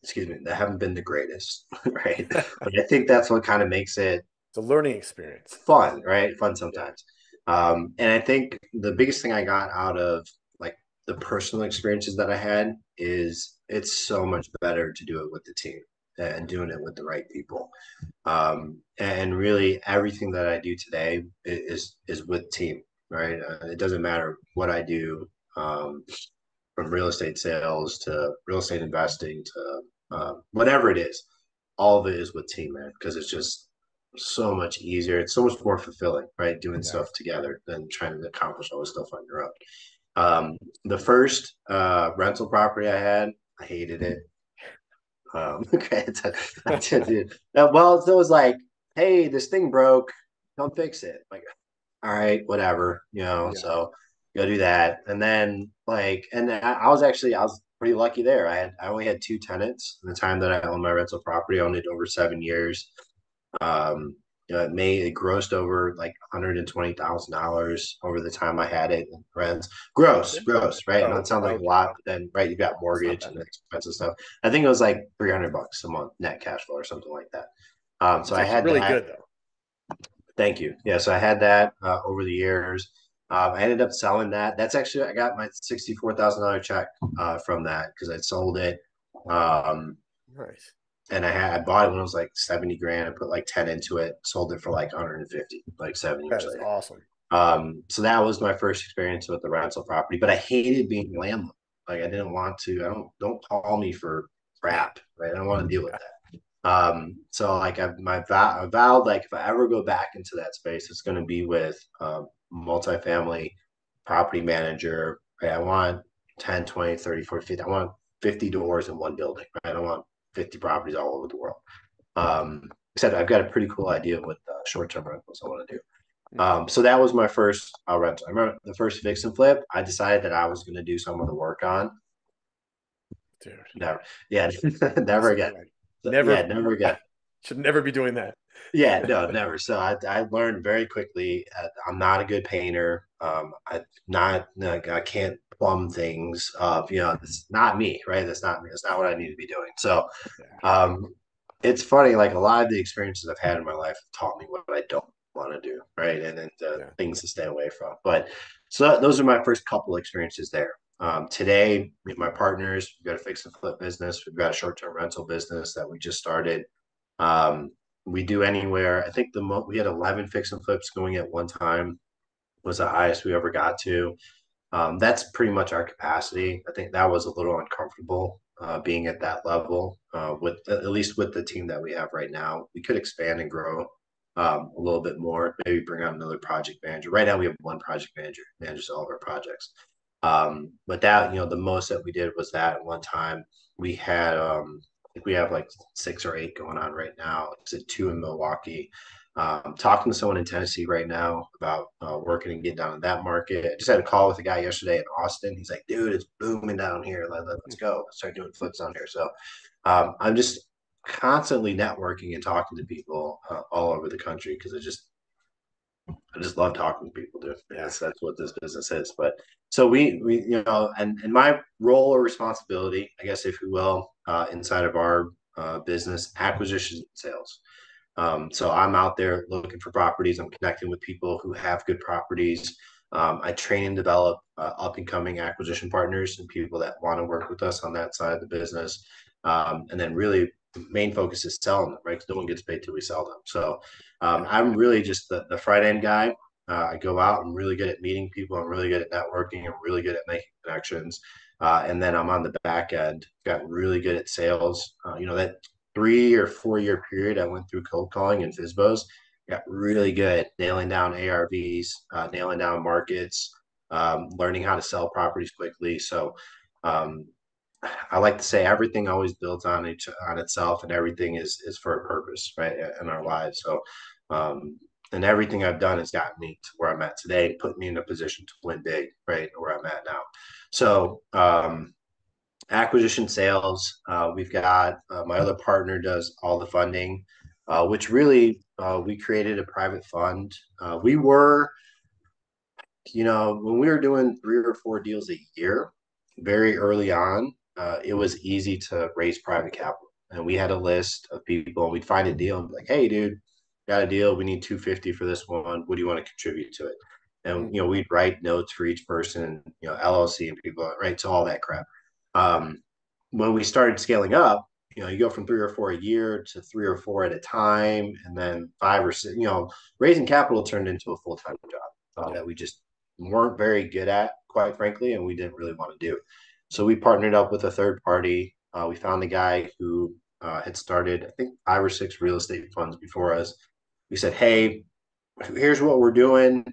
excuse me they haven't been the greatest, <laughs> right? but I think that's what kind of makes it it's a learning experience. Fun, right? Fun sometimes. Um, and I think the biggest thing I got out of like the personal experiences that I had is it's so much better to do it with the team and doing it with the right people. Um, and really, everything that I do today is is with team, right? Uh, it doesn't matter what I do, um, from real estate sales to real estate investing to uh, whatever it is. All of it is with team, man, because it's just so much easier. It's so much more fulfilling, right? Doing yeah. stuff together than trying to accomplish all this stuff on your own. Um, the first uh, rental property I had, I hated it. Um, <laughs> okay, <laughs> well, so it was like, hey, this thing broke, don't fix it. Like, all right, whatever, you know. Yeah. So go do that, and then like, and I, I was actually I was pretty lucky there. I had I only had two tenants in the time that I owned my rental property. I owned it over seven years. Um, you know, it may it grossed over like hundred and twenty thousand dollars over the time I had it in rents. Gross, gross, right? Oh, and that sounds like a lot, but then right, you got mortgage and expensive stuff. I think it was like three hundred bucks a month net cash flow or something like that. Um, so That's I had really good though. Thank you. Yeah, so I had that uh, over the years. Um, I ended up selling that. That's actually I got my sixty-four thousand dollar check uh, from that because I sold it. Um, nice and I had I bought it when it was like 70 grand. I put like 10 into it, sold it for like 150, like seventy. That's. Awesome. Um, so that was my first experience with the rental property, but I hated being landlord. Like I didn't want to, I don't don't call me for crap, right? I don't want to deal with that. Um, so like I've my vow, I vowed like if I ever go back into that space, it's gonna be with um multifamily property manager. Right? I want 10, 20, 30, 40, 50. I want 50 doors in one building. Right? I don't want 50 properties all over the world. Um, except I've got a pretty cool idea of what uh, short term rentals I want to do. Hmm. Um, so that was my first uh, rental. I remember the first fix and flip. I decided that I was going to do some of the work on. Dude, never, yeah, <laughs> never again. Never, yeah, never again. <laughs> Should never be doing that. yeah, <laughs> no, never. So I, I learned very quickly. Uh, I'm not a good painter. Um, I not like, I can't plumb things of you know it's not me right that's not me that's not what i need to be doing so um it's funny like a lot of the experiences i've had in my life taught me what i don't want to do right and then the yeah. things to stay away from but so those are my first couple experiences there um, today with my partners we've got a fix and flip business we've got a short-term rental business that we just started um, we do anywhere i think the mo- we had 11 fix and flips going at one time was the highest we ever got to um, that's pretty much our capacity. I think that was a little uncomfortable uh, being at that level uh, with at least with the team that we have right now. We could expand and grow um, a little bit more. Maybe bring on another project manager. Right now, we have one project manager manages all of our projects. Um, but that you know, the most that we did was that one time we had. Um, we have like six or eight going on right now. It's at two in Milwaukee. Um, talking to someone in Tennessee right now about uh, working and getting down in that market. I just had a call with a guy yesterday in Austin. He's like, dude, it's booming down here. Let, us go. Start doing flips on here. So um, I'm just constantly networking and talking to people uh, all over the country because I just I just love talking to people, dude. Yes, that's what this business is. But so we, we, you know, and and my role or responsibility, I guess, if you will, uh, inside of our uh, business, acquisition sales. Um, so I'm out there looking for properties. I'm connecting with people who have good properties. Um, I train and develop uh, up and coming acquisition partners and people that want to work with us on that side of the business. Um, and then really main focus is selling them, right? Because no one gets paid till we sell them. So um, I'm really just the, the front end guy. Uh, I go out. I'm really good at meeting people. I'm really good at networking. I'm really good at making connections. Uh, and then I'm on the back end. Got really good at sales. Uh, you know that three or four year period, I went through cold calling and FSBOs. Got really good at nailing down ARVs, uh, nailing down markets, um, learning how to sell properties quickly. So um, I like to say everything always builds on each on itself, and everything is is for a purpose, right, in our lives. So, um, and everything I've done has gotten me to where I'm at today, put me in a position to win big, right, where I'm at now. So, um, acquisition sales. Uh, we've got uh, my other partner does all the funding, uh, which really uh, we created a private fund. Uh, we were, you know, when we were doing three or four deals a year, very early on, uh, it was easy to raise private capital, and we had a list of people. And we'd find a deal and be like, "Hey, dude, got a deal. We need 250 for this one. What do you want to contribute to it?" And you know, we'd write notes for each person, you know, LLC and people, right? So all that crap. Um, when we started scaling up, you know, you go from three or four a year to three or four at a time, and then five or six. You know, raising capital turned into a full time job uh, that we just weren't very good at, quite frankly, and we didn't really want to do. So we partnered up with a third party. Uh, we found a guy who uh, had started, I think, five or six real estate funds before us. We said, "Hey, here's what we're doing.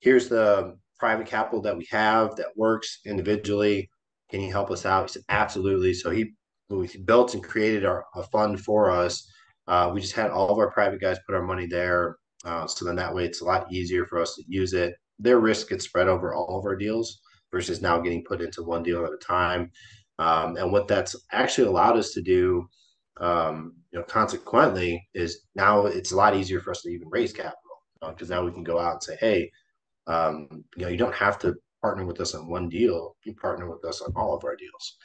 Here's the private capital that we have that works individually can you help us out? He said, absolutely. So he, we built and created our, a fund for us. Uh, we just had all of our private guys put our money there. Uh, so then that way it's a lot easier for us to use it. Their risk gets spread over all of our deals versus now getting put into one deal at a time. Um, and what that's actually allowed us to do, um, you know, consequently, is now it's a lot easier for us to even raise capital because uh, now we can go out and say, hey, um, you know, you don't have to partner with us on one deal, you partner with us on all of our deals.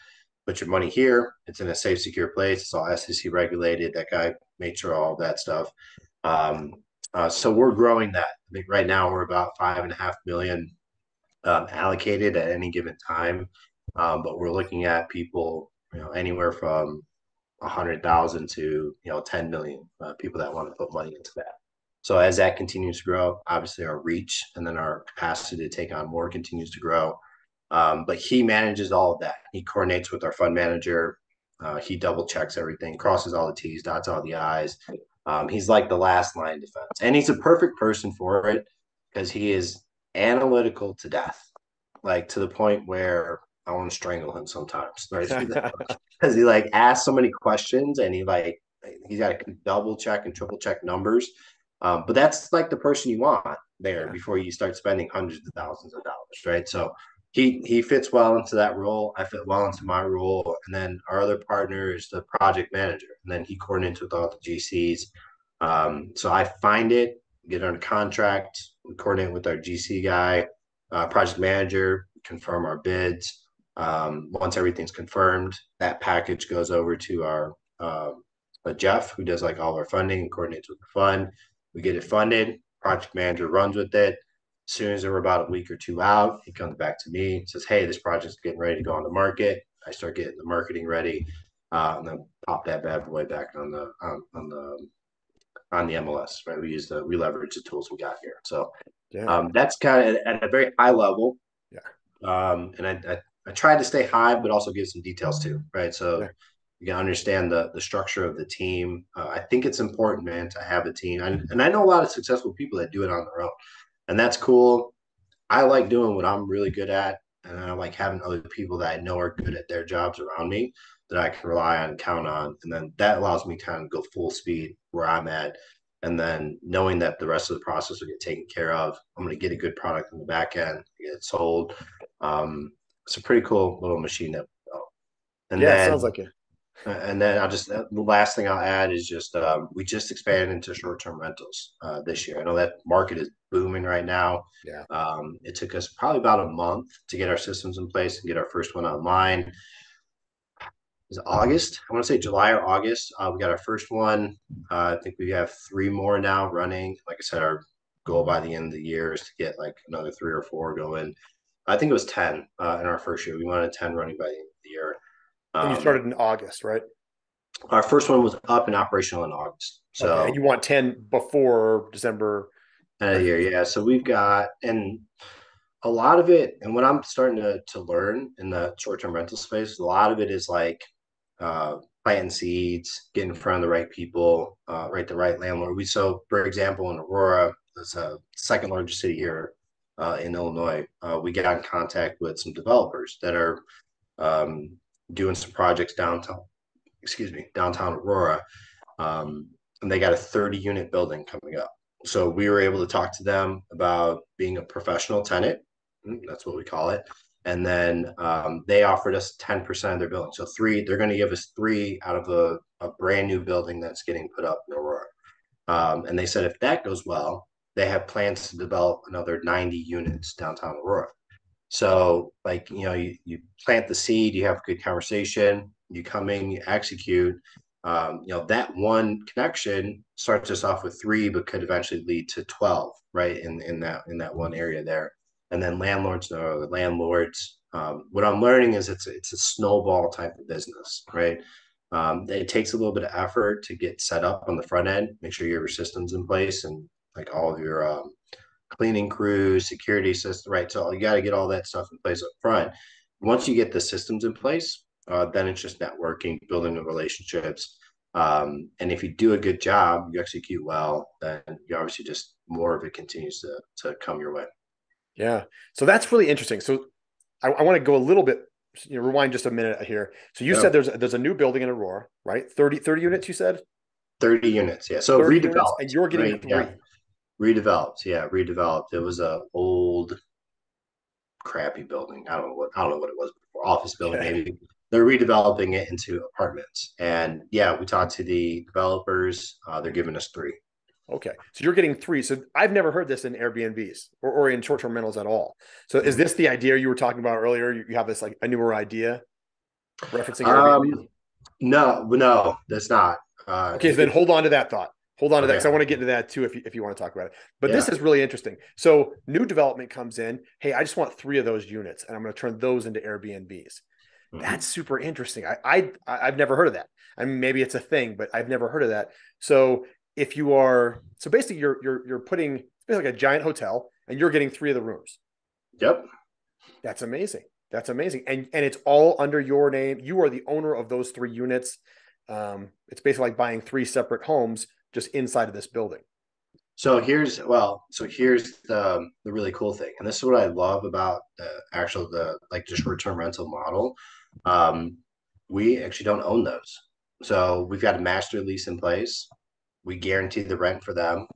Put your money here. It's in a safe, secure place. It's all SEC regulated. That guy made sure all that stuff. Um, uh, so we're growing that. I think right now we're about five and a half million um, allocated at any given time, um, but we're looking at people, you know, anywhere from a hundred thousand to you know ten million uh, people that want to put money into that. So as that continues to grow, obviously our reach and then our capacity to take on more continues to grow. Um, but he manages all of that. He coordinates with our fund manager. Uh, he double checks everything, crosses all the T's, dots all the I's. Um, he's like the last line defense, and he's a perfect person for it because he is analytical to death, like to the point where I want to strangle him sometimes, right? <laughs> Because he like asks so many questions, and he like he's got to double check and triple check numbers um, but that's like the person you want there yeah. before you start spending hundreds of thousands of dollars, right? So he he fits well into that role. I fit well into my role, and then our other partner is the project manager, and then he coordinates with all the GCs. Um, so I find it, get on a contract, coordinate with our GC guy, uh, project manager, confirm our bids. Um, once everything's confirmed, that package goes over to our uh, Jeff, who does like all our funding and coordinates with the fund. We get it funded. Project manager runs with it. As soon as we're about a week or two out, he comes back to me, and says, "Hey, this project's getting ready to go on the market." I start getting the marketing ready, uh, and then pop that bad boy back on the on, on the on the MLS. Right, we use the we leverage the tools we got here. So yeah. um, that's kind of at a very high level. Yeah. Um, and I, I I tried to stay high, but also give some details too, right? So Yeah. you can understand the the structure of the team. Uh, I think it's important, man, to have a team, and, and I know a lot of successful people that do it on their own, and that's cool. I like doing what I'm really good at, and I like having other people that I know are good at their jobs around me that I can rely on and count on, and then that allows me to kind of go full speed where I'm at. And then knowing that the rest of the process will get taken care of, I'm going to get a good product in the back end, get it sold. Um, it's a pretty cool little machine that. And yeah, then, it sounds like it. and then I'll just the last thing I'll add is just um, we just expanded into short term rentals uh, this year. I know that market is booming right now. Yeah. Um, it took us probably about a month to get our systems in place and get our first one online. Is August? I want to say July or August. Uh, we got our first one. Uh, I think we have three more now running. Like I said, our goal by the end of the year is to get like another three or four going. I think it was ten uh, in our first year. We wanted ten running by the end of the year. And you Um, started in August, right? our first one was up and operational in August. So okay. You want 10 before December. end of the year, yeah. So we've got and a lot of it, and what I'm starting to to learn in the short term rental space, a lot of it is like uh, planting seeds, getting in front of the right people, uh, right the right landlord. We so for example in Aurora, it's a second largest city here uh, in Illinois. Uh, we get in contact with some developers that are um, doing some projects downtown. Excuse me, downtown Aurora, um, and they got a 30 unit building coming up. So we were able to talk to them about being a professional tenant. Mm, That's what we call it. And then um, they offered us 10% of their building. So three, they're going to give us three out of a, a brand new building that's getting put up in Aurora. Um, and they said if that goes well, they have plans to develop another 90 units downtown Aurora. So, like, you know, you, you plant the seed, you have a good conversation, you come in, you execute. Um, you know, that one connection starts us off with three, but could eventually lead to 12, right? In in that in that one area there. And then landlords other landlords. Um, what I'm learning is it's it's a snowball type of business, right? Um, it takes a little bit of effort to get set up on the front end, make sure you have your systems in place and like all of your um, cleaning crews, security system, right? So you got to get all that stuff in place up front. Once you get the systems in place, uh, then it's just networking, building the relationships. Um, and if you do a good job, you execute well, then you obviously just more of it continues to to come your way. Yeah. So that's really interesting. So I, I want to go a little bit, you know, rewind just a minute here. So you Yeah. said there's there's a new building in Aurora, right? 30, 30 units, you said? 30 units, yeah. So 30 units, redeveloped. and you're getting right? three. Yeah. Redeveloped, yeah, redeveloped. It was a old crappy building. I don't know what I don't know what it was before. Office building, Okay. maybe. They're redeveloping it into apartments. And yeah, we talked to the developers. Uh, they're giving us three. Okay. So you're getting three. So I've never heard this in Airbnbs or, or in short term rentals at all. So is this the idea you were talking about earlier? You, you have this like a newer idea referencing Airbnb? Um, no, no, that's not. Uh, Okay, so then hold on to that thought. Hold on to that because I want to get into that too if you, if you want to talk about it. But this is really interesting. So new development comes in. Hey, I just want three of those units, and I'm going to turn those into Airbnbs. Mhm. That's super interesting. I, I I- I've never heard of that. I mean, maybe it's a thing, but I've never heard of that. So if you are so basically you're you're you're putting it's basically like a giant hotel, and you're getting three of the rooms. Yep. That's amazing. That's amazing. And and it's all under your name. You are the owner of those three units. Um, it's basically like buying three separate homes just inside of this building. So here's well, so here's the the really cool thing, and this is what I love about the actual the like the short term rental model. Um, we actually don't own those, so we've got a master lease in place. We guarantee the rent for them.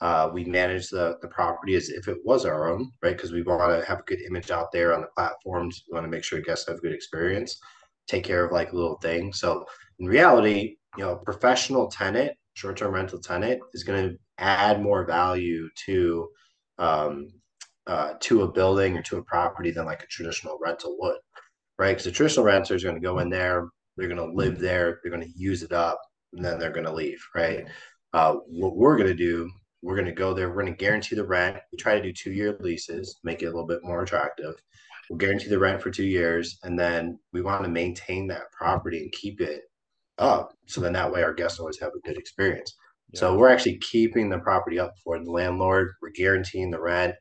Uh, we manage the the property as if it was our own, right? Because we want to have a good image out there on the platforms. We want to make sure guests have a good experience. Take care of like little things. So in reality, you know, a professional tenant, short term rental tenant, is going to add more value to um, uh, to a building or to a property than like a traditional rental would, right? Because a traditional renter is going to go in there, they're going to live there, they're going to use it up, and then they're going to leave, right? Uh, what we're going to do, we're going to go there, we're going to guarantee the rent. We try to do two year leases, make it a little bit more attractive. We'll guarantee the rent for two years, and then we want to maintain that property and keep it up. So then that way our guests always have a good experience. So we're actually keeping the property up for the landlord. We're guaranteeing the rent.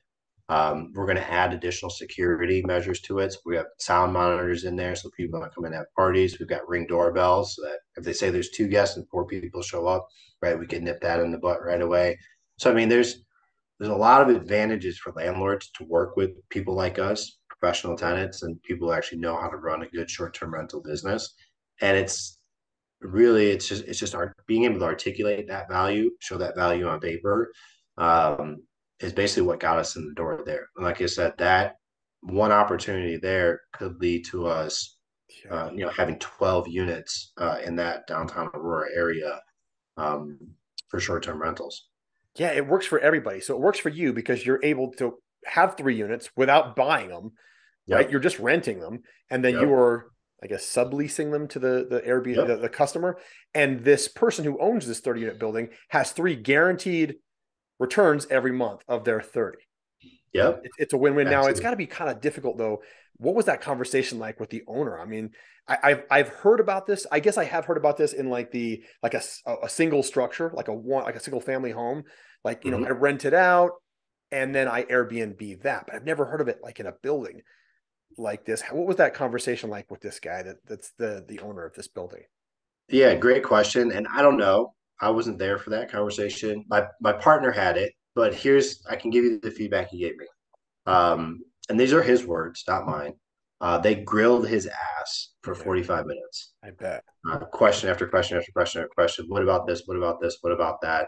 Um, we're going to add additional security measures to it. So we have sound monitors in there, so people don't come in at parties. We've got ring doorbells so that if they say there's two guests and four people show up, right, we can nip that in the butt right away. So I mean, there's there's a lot of advantages for landlords to work with people like us, professional tenants, and people who actually know how to run a good short-term rental business. And it's really it's just it's just our being able to articulate that value, show that value on paper. Um, is basically what got us in the door there. And like I said, that one opportunity there could lead to us, uh, you know, having 12 units uh, in that downtown Aurora area um, for short-term rentals. Yeah, it works for everybody. So it works for you because you're able to have three units without buying them, yep. right? You're just renting them, and then yep. you are, I guess, subleasing them to the the Airbnb yep. the, the customer. And this person who owns this 30 unit building has three guaranteed returns every month of their 30. Yep. It's a win-win. Absolutely. Now it's got to be kind of difficult though. What was that conversation like with the owner? I mean, I, have I've heard about this. I guess I have heard about this in like the like a, a single structure, like a one like a single family home. Like you mm-hmm. know, I rent it out and then I Airbnb that, but I've never heard of it like in a building like this. What was that conversation like with this guy that that's the the owner of this building? Yeah, great question. And I don't know. I wasn't there for that conversation. My my partner had it, but here's I can give you the feedback he gave me. Um, and these are his words, not mine. Uh, they grilled his ass for 45 minutes. I bet. Uh, question after question after question after question. What about this? What about this? What about that?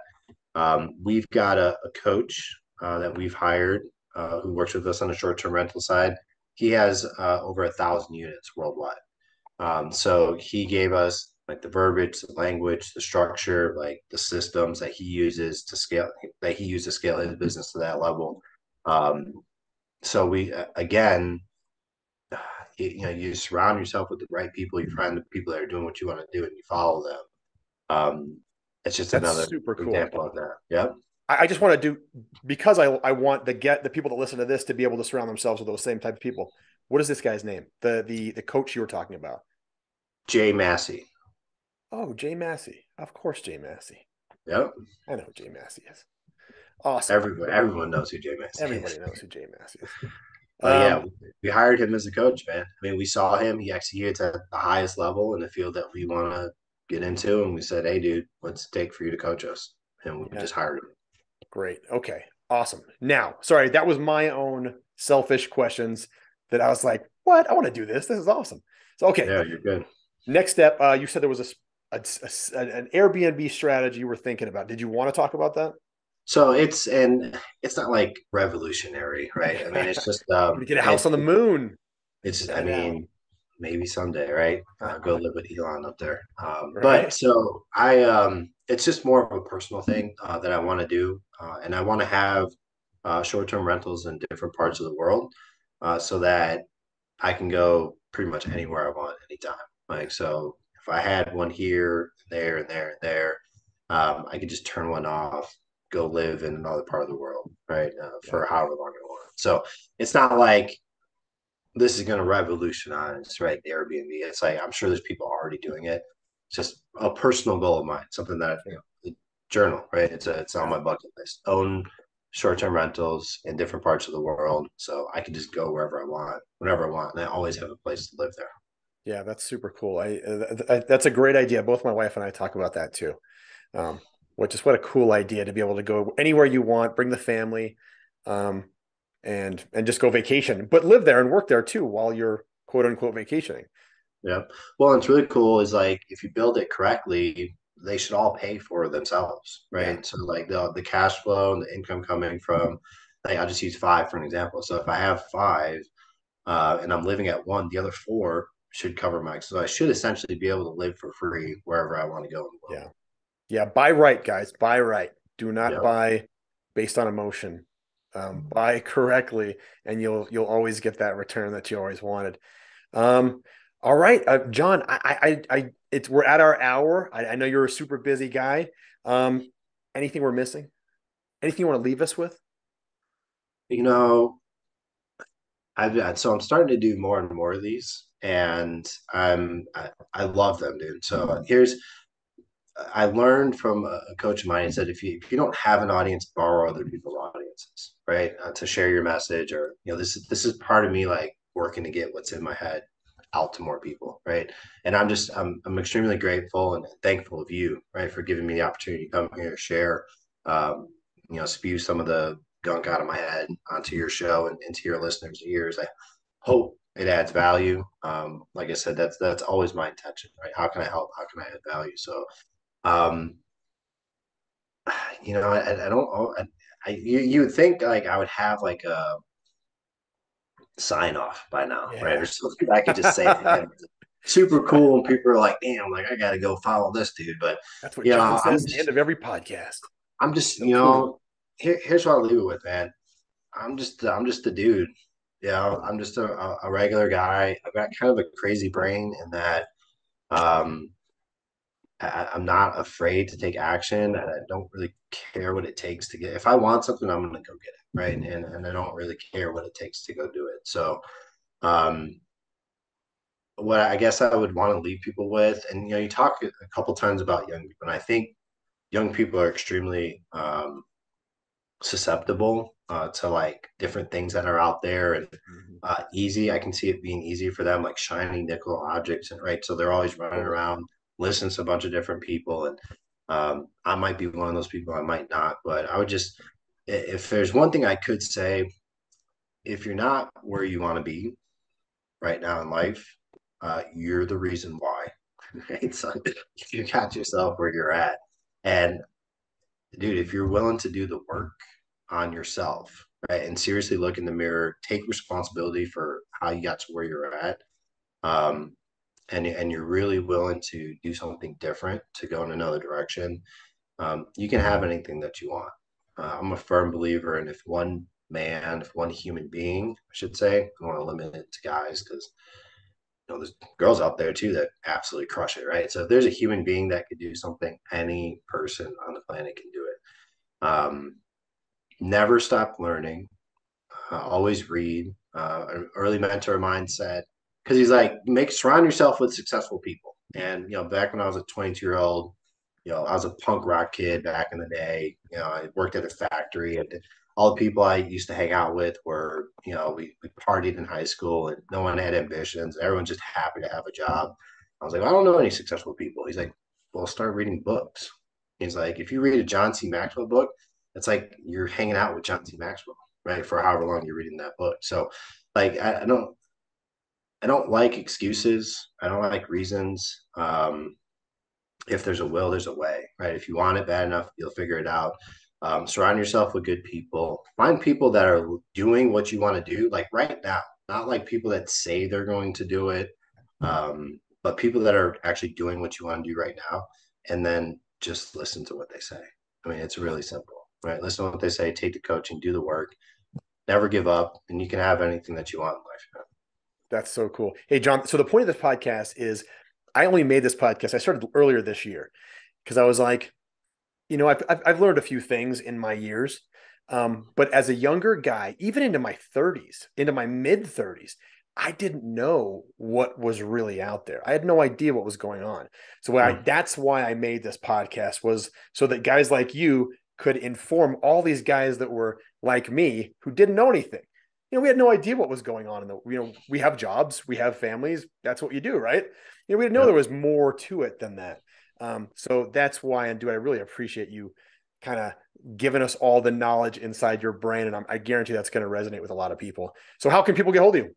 Um, we've got a, a coach uh, that we've hired uh, who works with us on the short term rental side. He has uh, over a thousand units worldwide. Um, so he gave us like the verbiage, the language, the structure, like the systems that he uses to scale that he uses to scale his business to that level. Um, so we again, <sighs> you, you, know, you surround yourself with the right people. You find the people that are doing what you want to do, and you follow them. Um, it's just That's another super cool example of that. Yep. I just want to do because I I want the get the people that listen to this to be able to surround themselves with those same type of people. What is this guy's name? The the the coach you were talking about. Jay Massey. Oh, Jay Massey. Of course, Jay Massey. Yep. I know who Jay Massey is. Awesome. Everyone, everyone knows who Jay Massey is. Everybody is. knows who Jay Massey is. <laughs> um, yeah, we hired him as a coach, man. I mean, we saw him. He executes at the highest level in the field that we want to get into. And we said, hey, dude, what's it take for you to coach us? And we yeah. just hired him. Great. Okay. Awesome. Now, sorry, that was my own selfish questions that I was like, what? I want to do this. This is awesome. So, okay. Yeah, you're good. Next step, uh, you said there was a a, a, an Airbnb strategy we're thinking about. Did you want to talk about that? So it's and it's not like revolutionary, right? I mean, it's just <laughs> um, get a house on the moon. It's I mean, maybe someday, right? Uh, go live with Elon up there. Um, right. But so I, um, it's just more of a personal thing uh, that I want to do, uh, and I want to have uh, short-term rentals in different parts of the world, uh, so that I can go pretty much anywhere I want anytime. Like so, if I had one here, there, and there, and there, um, I could just turn one off, go live in another part of the world, right? Uh, for yeah. however long I want. So it's not like this is going to revolutionize, right? The Airbnb. It's like I'm sure there's people already doing it. It's just a personal goal of mine, something that you know, journal, right? It's a, it's on my bucket list. Own short-term rentals in different parts of the world, so I can just go wherever I want, whenever I want, and I always have a place to live there. Yeah, that's super cool. I, uh, I, that's a great idea. Both my wife and I talk about that too. Um, which is what a cool idea to be able to go anywhere you want, bring the family, um, and and just go vacation, but live there and work there too while you're quote unquote vacationing. Yeah. Well, it's really cool is like if you build it correctly, they should all pay for themselves, right? Yeah. So like the the cash flow and the income coming from, like I'll just use five for an example. So if I have five, uh, and I'm living at one, the other four should cover my so I should essentially be able to live for free wherever I want to go. Yeah. Yeah. Buy right, guys. Buy right. Do not yep. buy based on emotion. Um, buy <laughs> correctly and you'll you'll always get that return that you always wanted. Um, all right, uh, John. I, I, I, it's we're at our hour. I, I know you're a super busy guy. Um, anything we're missing? Anything you want to leave us with? You know, I've so I'm starting to do more and more of these and I'm I, I love them, dude. So here's I learned from a coach of mine. He said, if you if you don't have an audience, borrow other people's audiences, right, uh, to share your message, or you know, this is this is part of me like working to get what's in my head out to more people, right? And I'm just I'm I'm extremely grateful and thankful of you, right, for giving me the opportunity to come here share, um, you know, spew some of the gunk out of my head onto your show and into your listeners' ears. I hope it adds value. Um, like I said, that's that's always my intention, right? How can I help? How can I add value? So, um, you know, I, I don't. Oh, I, I you, you would think like I would have like a sign off by now, yeah. right? Or something I could just say. <laughs> super cool, and people are like, "Damn, like I got to go follow this dude." But that's what you know, says at the end of every podcast. I'm just, so you know, cool. here, here's what I'll leave it with, man. I'm just, I'm just the dude. Know, I'm just a, a regular guy. I've got kind of a crazy brain in that um, I, am not afraid to take action and I don't really care what it takes to get if I want something, I'm gonna go get it. Right. And and I don't really care what it takes to go do it. So um what I guess I would want to leave people with, and you know, you talk a couple times about young people, and I think young people are extremely um susceptible uh, to like different things that are out there and mm-hmm. uh, easy. I can see it being easy for them, like shiny nickel objects, and right. So they're always running around, listening to a bunch of different people, and um, I might be one of those people. I might not, but I would just, if there's one thing I could say, if you're not where you want to be right now in life, uh, you're the reason why. <laughs> Right? So you got yourself where you're at, and dude, if you're willing to do the work on yourself, right, and seriously look in the mirror, take responsibility for how you got to where you're at, um, and and you're really willing to do something different to go in another direction, um, you can have anything that you want. Uh, I'm a firm believer in if one man, if one human being, I should say, I don't want to limit it to guys because you know there's girls out there too that absolutely crush it, right? So if there's a human being that could do something, any person on the planet can do it. Um, never stop learning, uh, always read. Uh, an early mentor of mine said, because he's like, make surround yourself with successful people. And you know, back when I was a 22 year old, you know, I was a punk rock kid back in the day. You know, I worked at a factory, and all the people I used to hang out with were, you know, we, we partied in high school, and no one had ambitions. Everyone's just happy to have a job. I was like, I don't know any successful people. He's like, well, start reading books. He's like, if you read a John C. Maxwell book, it's like you're hanging out with John C. Maxwell, right? For however long you're reading that book. So, like, I, I don't, I don't like excuses. I don't like reasons. Um, if there's a will, there's a way, right? If you want it bad enough, you'll figure it out. Um, surround yourself with good people. Find people that are doing what you want to do, like right now. Not like people that say they're going to do it, um, but people that are actually doing what you want to do right now. And then just listen to what they say. I mean, it's really simple right? Listen to what they say, take the coaching, do the work, never give up, and you can have anything that you want in life. That's so cool. Hey, John. So the point of this podcast is I only made this podcast. I started earlier this year because I was like, you know, I've, I've learned a few things in my years. Um, but as a younger guy, even into my 30s, into my mid 30s, I didn't know what was really out there. I had no idea what was going on. So I, hmm. that's why I made this podcast was so that guys like you could inform all these guys that were like me who didn't know anything. You know, we had no idea what was going on in the, you know, we have jobs, we have families. That's what you do, right? You know, we didn't know there was more to it than that. Um, so that's why, and do I really appreciate you kind of giving us all the knowledge inside your brain. And I'm, i guarantee that's going to resonate with a lot of people. So how can people get hold of you?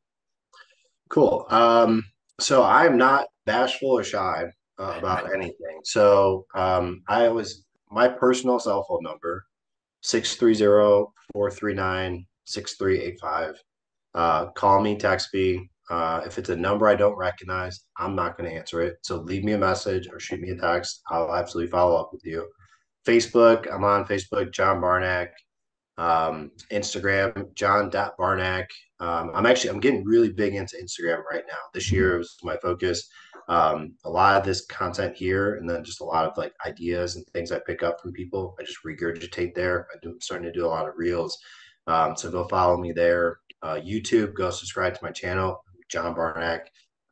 Cool. Um, so I'm not bashful or shy uh, about anything. So um, I was my personal cell phone number 630-439-6385 uh, call me text me. Uh, if it's a number i don't recognize i'm not going to answer it. So leave me a message or shoot me a text. I'll absolutely follow up with you. Facebook i'm on facebook john barnak. Um, instagram john barnak. Um, i'm actually i'm getting really big into instagram right now. This year was my focus um, a lot of this content here and then just a lot of like ideas and things i pick up from people i just regurgitate there I am starting to do a lot of reels um, so go follow me there uh, youtube go subscribe to my channel john barnak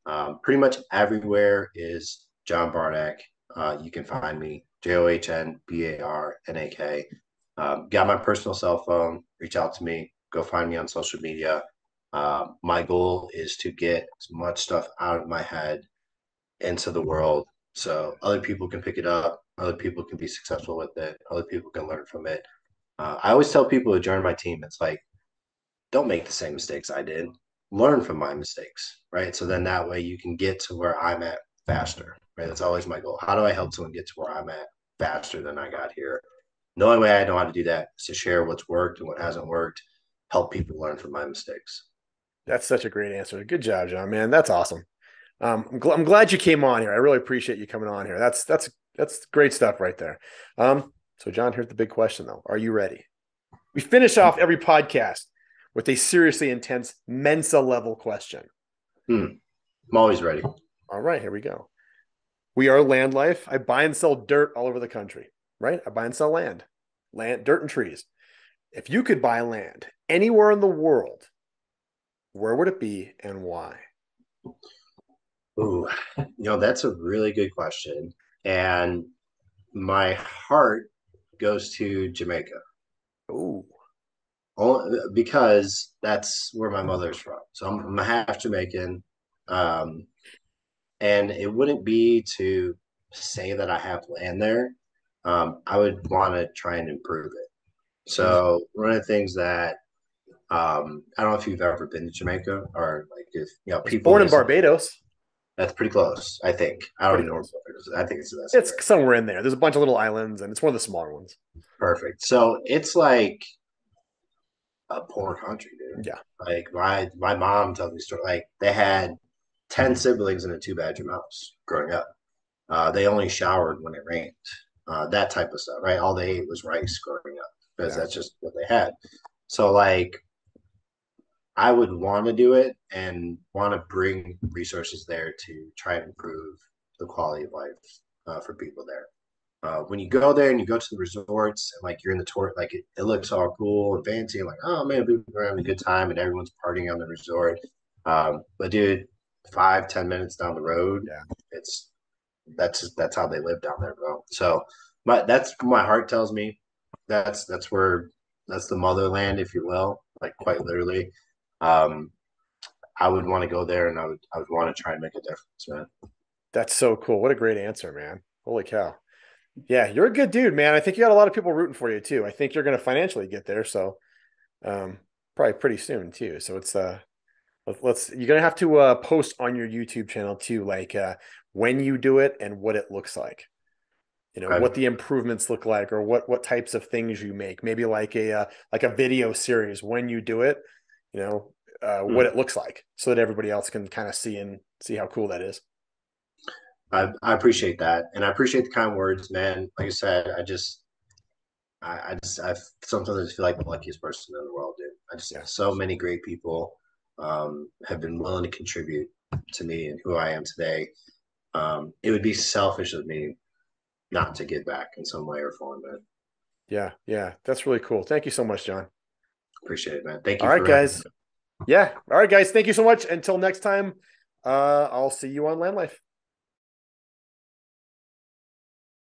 um, pretty much everywhere is john barnak uh, you can find me J O H N B A R N A K. Um, got my personal cell phone. Reach out to me. Go find me on social media. Uh, my goal is to get as much stuff out of my head into the world so other people can pick it up. Other people can be successful with it. Other people can learn from it. Uh, I always tell people to join my team. It's like, don't make the same mistakes I did. Learn from my mistakes, right? So then that way you can get to where I'm at faster, right? That's always my goal. How do I help someone get to where I'm at faster than I got here? The only way I know how to do that is to share what's worked and what hasn't worked, help people learn from my mistakes. That's such a great answer. Good job, John. Man, that's awesome. Um, I'm, gl- I'm, glad you came on here. I really appreciate you coming on here. That's that's that's great stuff right there. Um, so, John, here's the big question though: Are you ready? We finish off every podcast with a seriously intense Mensa level question. Hmm. I'm always ready. All right, here we go. We are land life. I buy and sell dirt all over the country, right? I buy and sell land, land, dirt, and trees. If you could buy land anywhere in the world, where would it be and why? Ooh, <laughs> you know, that's a really good question. And my heart goes to Jamaica. Ooh. Only because that's where my mother's from. So I'm, I'm half Jamaican. Um, and it wouldn't be to say that I have land there. Um, I would want to try and improve it. So one of the things that um, I don't know if you've ever been to Jamaica or like if you know people born in Barbados. That's pretty close, I think. I don't know. I think it's it's somewhere in there. There's a bunch of little islands, and it's one of the smaller ones. Perfect. So it's like a poor country, dude. Yeah. Like my my mom tells me story. Like they had ten siblings in a two bedroom house growing up. Uh, they only showered when it rained. Uh, that type of stuff, right? All they ate was rice growing up because yeah. that's just what they had. So like I would want to do it and want to bring resources there to try and improve the quality of life uh, for people there. Uh, when you go there and you go to the resorts and like you're in the tour, like it, it looks all cool and fancy, and like oh man, people are having a good time and everyone's partying on the resort. Um, but dude, five ten minutes down the road, yeah, it's that's that's how they live down there, bro. So, my that's my heart tells me that's that's where that's the motherland, if you will, like quite literally um, I would want to go there and I would I would want to try and make a difference, man. That's so cool. What a great answer, man. Holy cow. Yeah, you're a good dude, man. I think you got a lot of people rooting for you too. I think you're going to financially get there, so um, probably pretty soon too. So it's uh, let's you're going to have to uh, post on your YouTube channel too, like uh, when you do it and what it looks like. You know what the improvements look like, or what what types of things you make. Maybe like a uh, like a video series when you do it you know, uh, mm. what it looks like so that everybody else can kind of see and see how cool that is. I, I appreciate that. And I appreciate the kind words, man. Like I said, I just, I, I just, I sometimes I feel like the luckiest person in the world, dude. I just, yeah. so many great people um, have been willing to contribute to me and who I am today. Um, it would be selfish of me not to give back in some way or form, man. Yeah, yeah, that's really cool. Thank you so much, John. Appreciate it, man. Thank you. All right, guys. Yeah. All right, guys. Thank you so much. Until next time, uh, I'll see you on Land Life.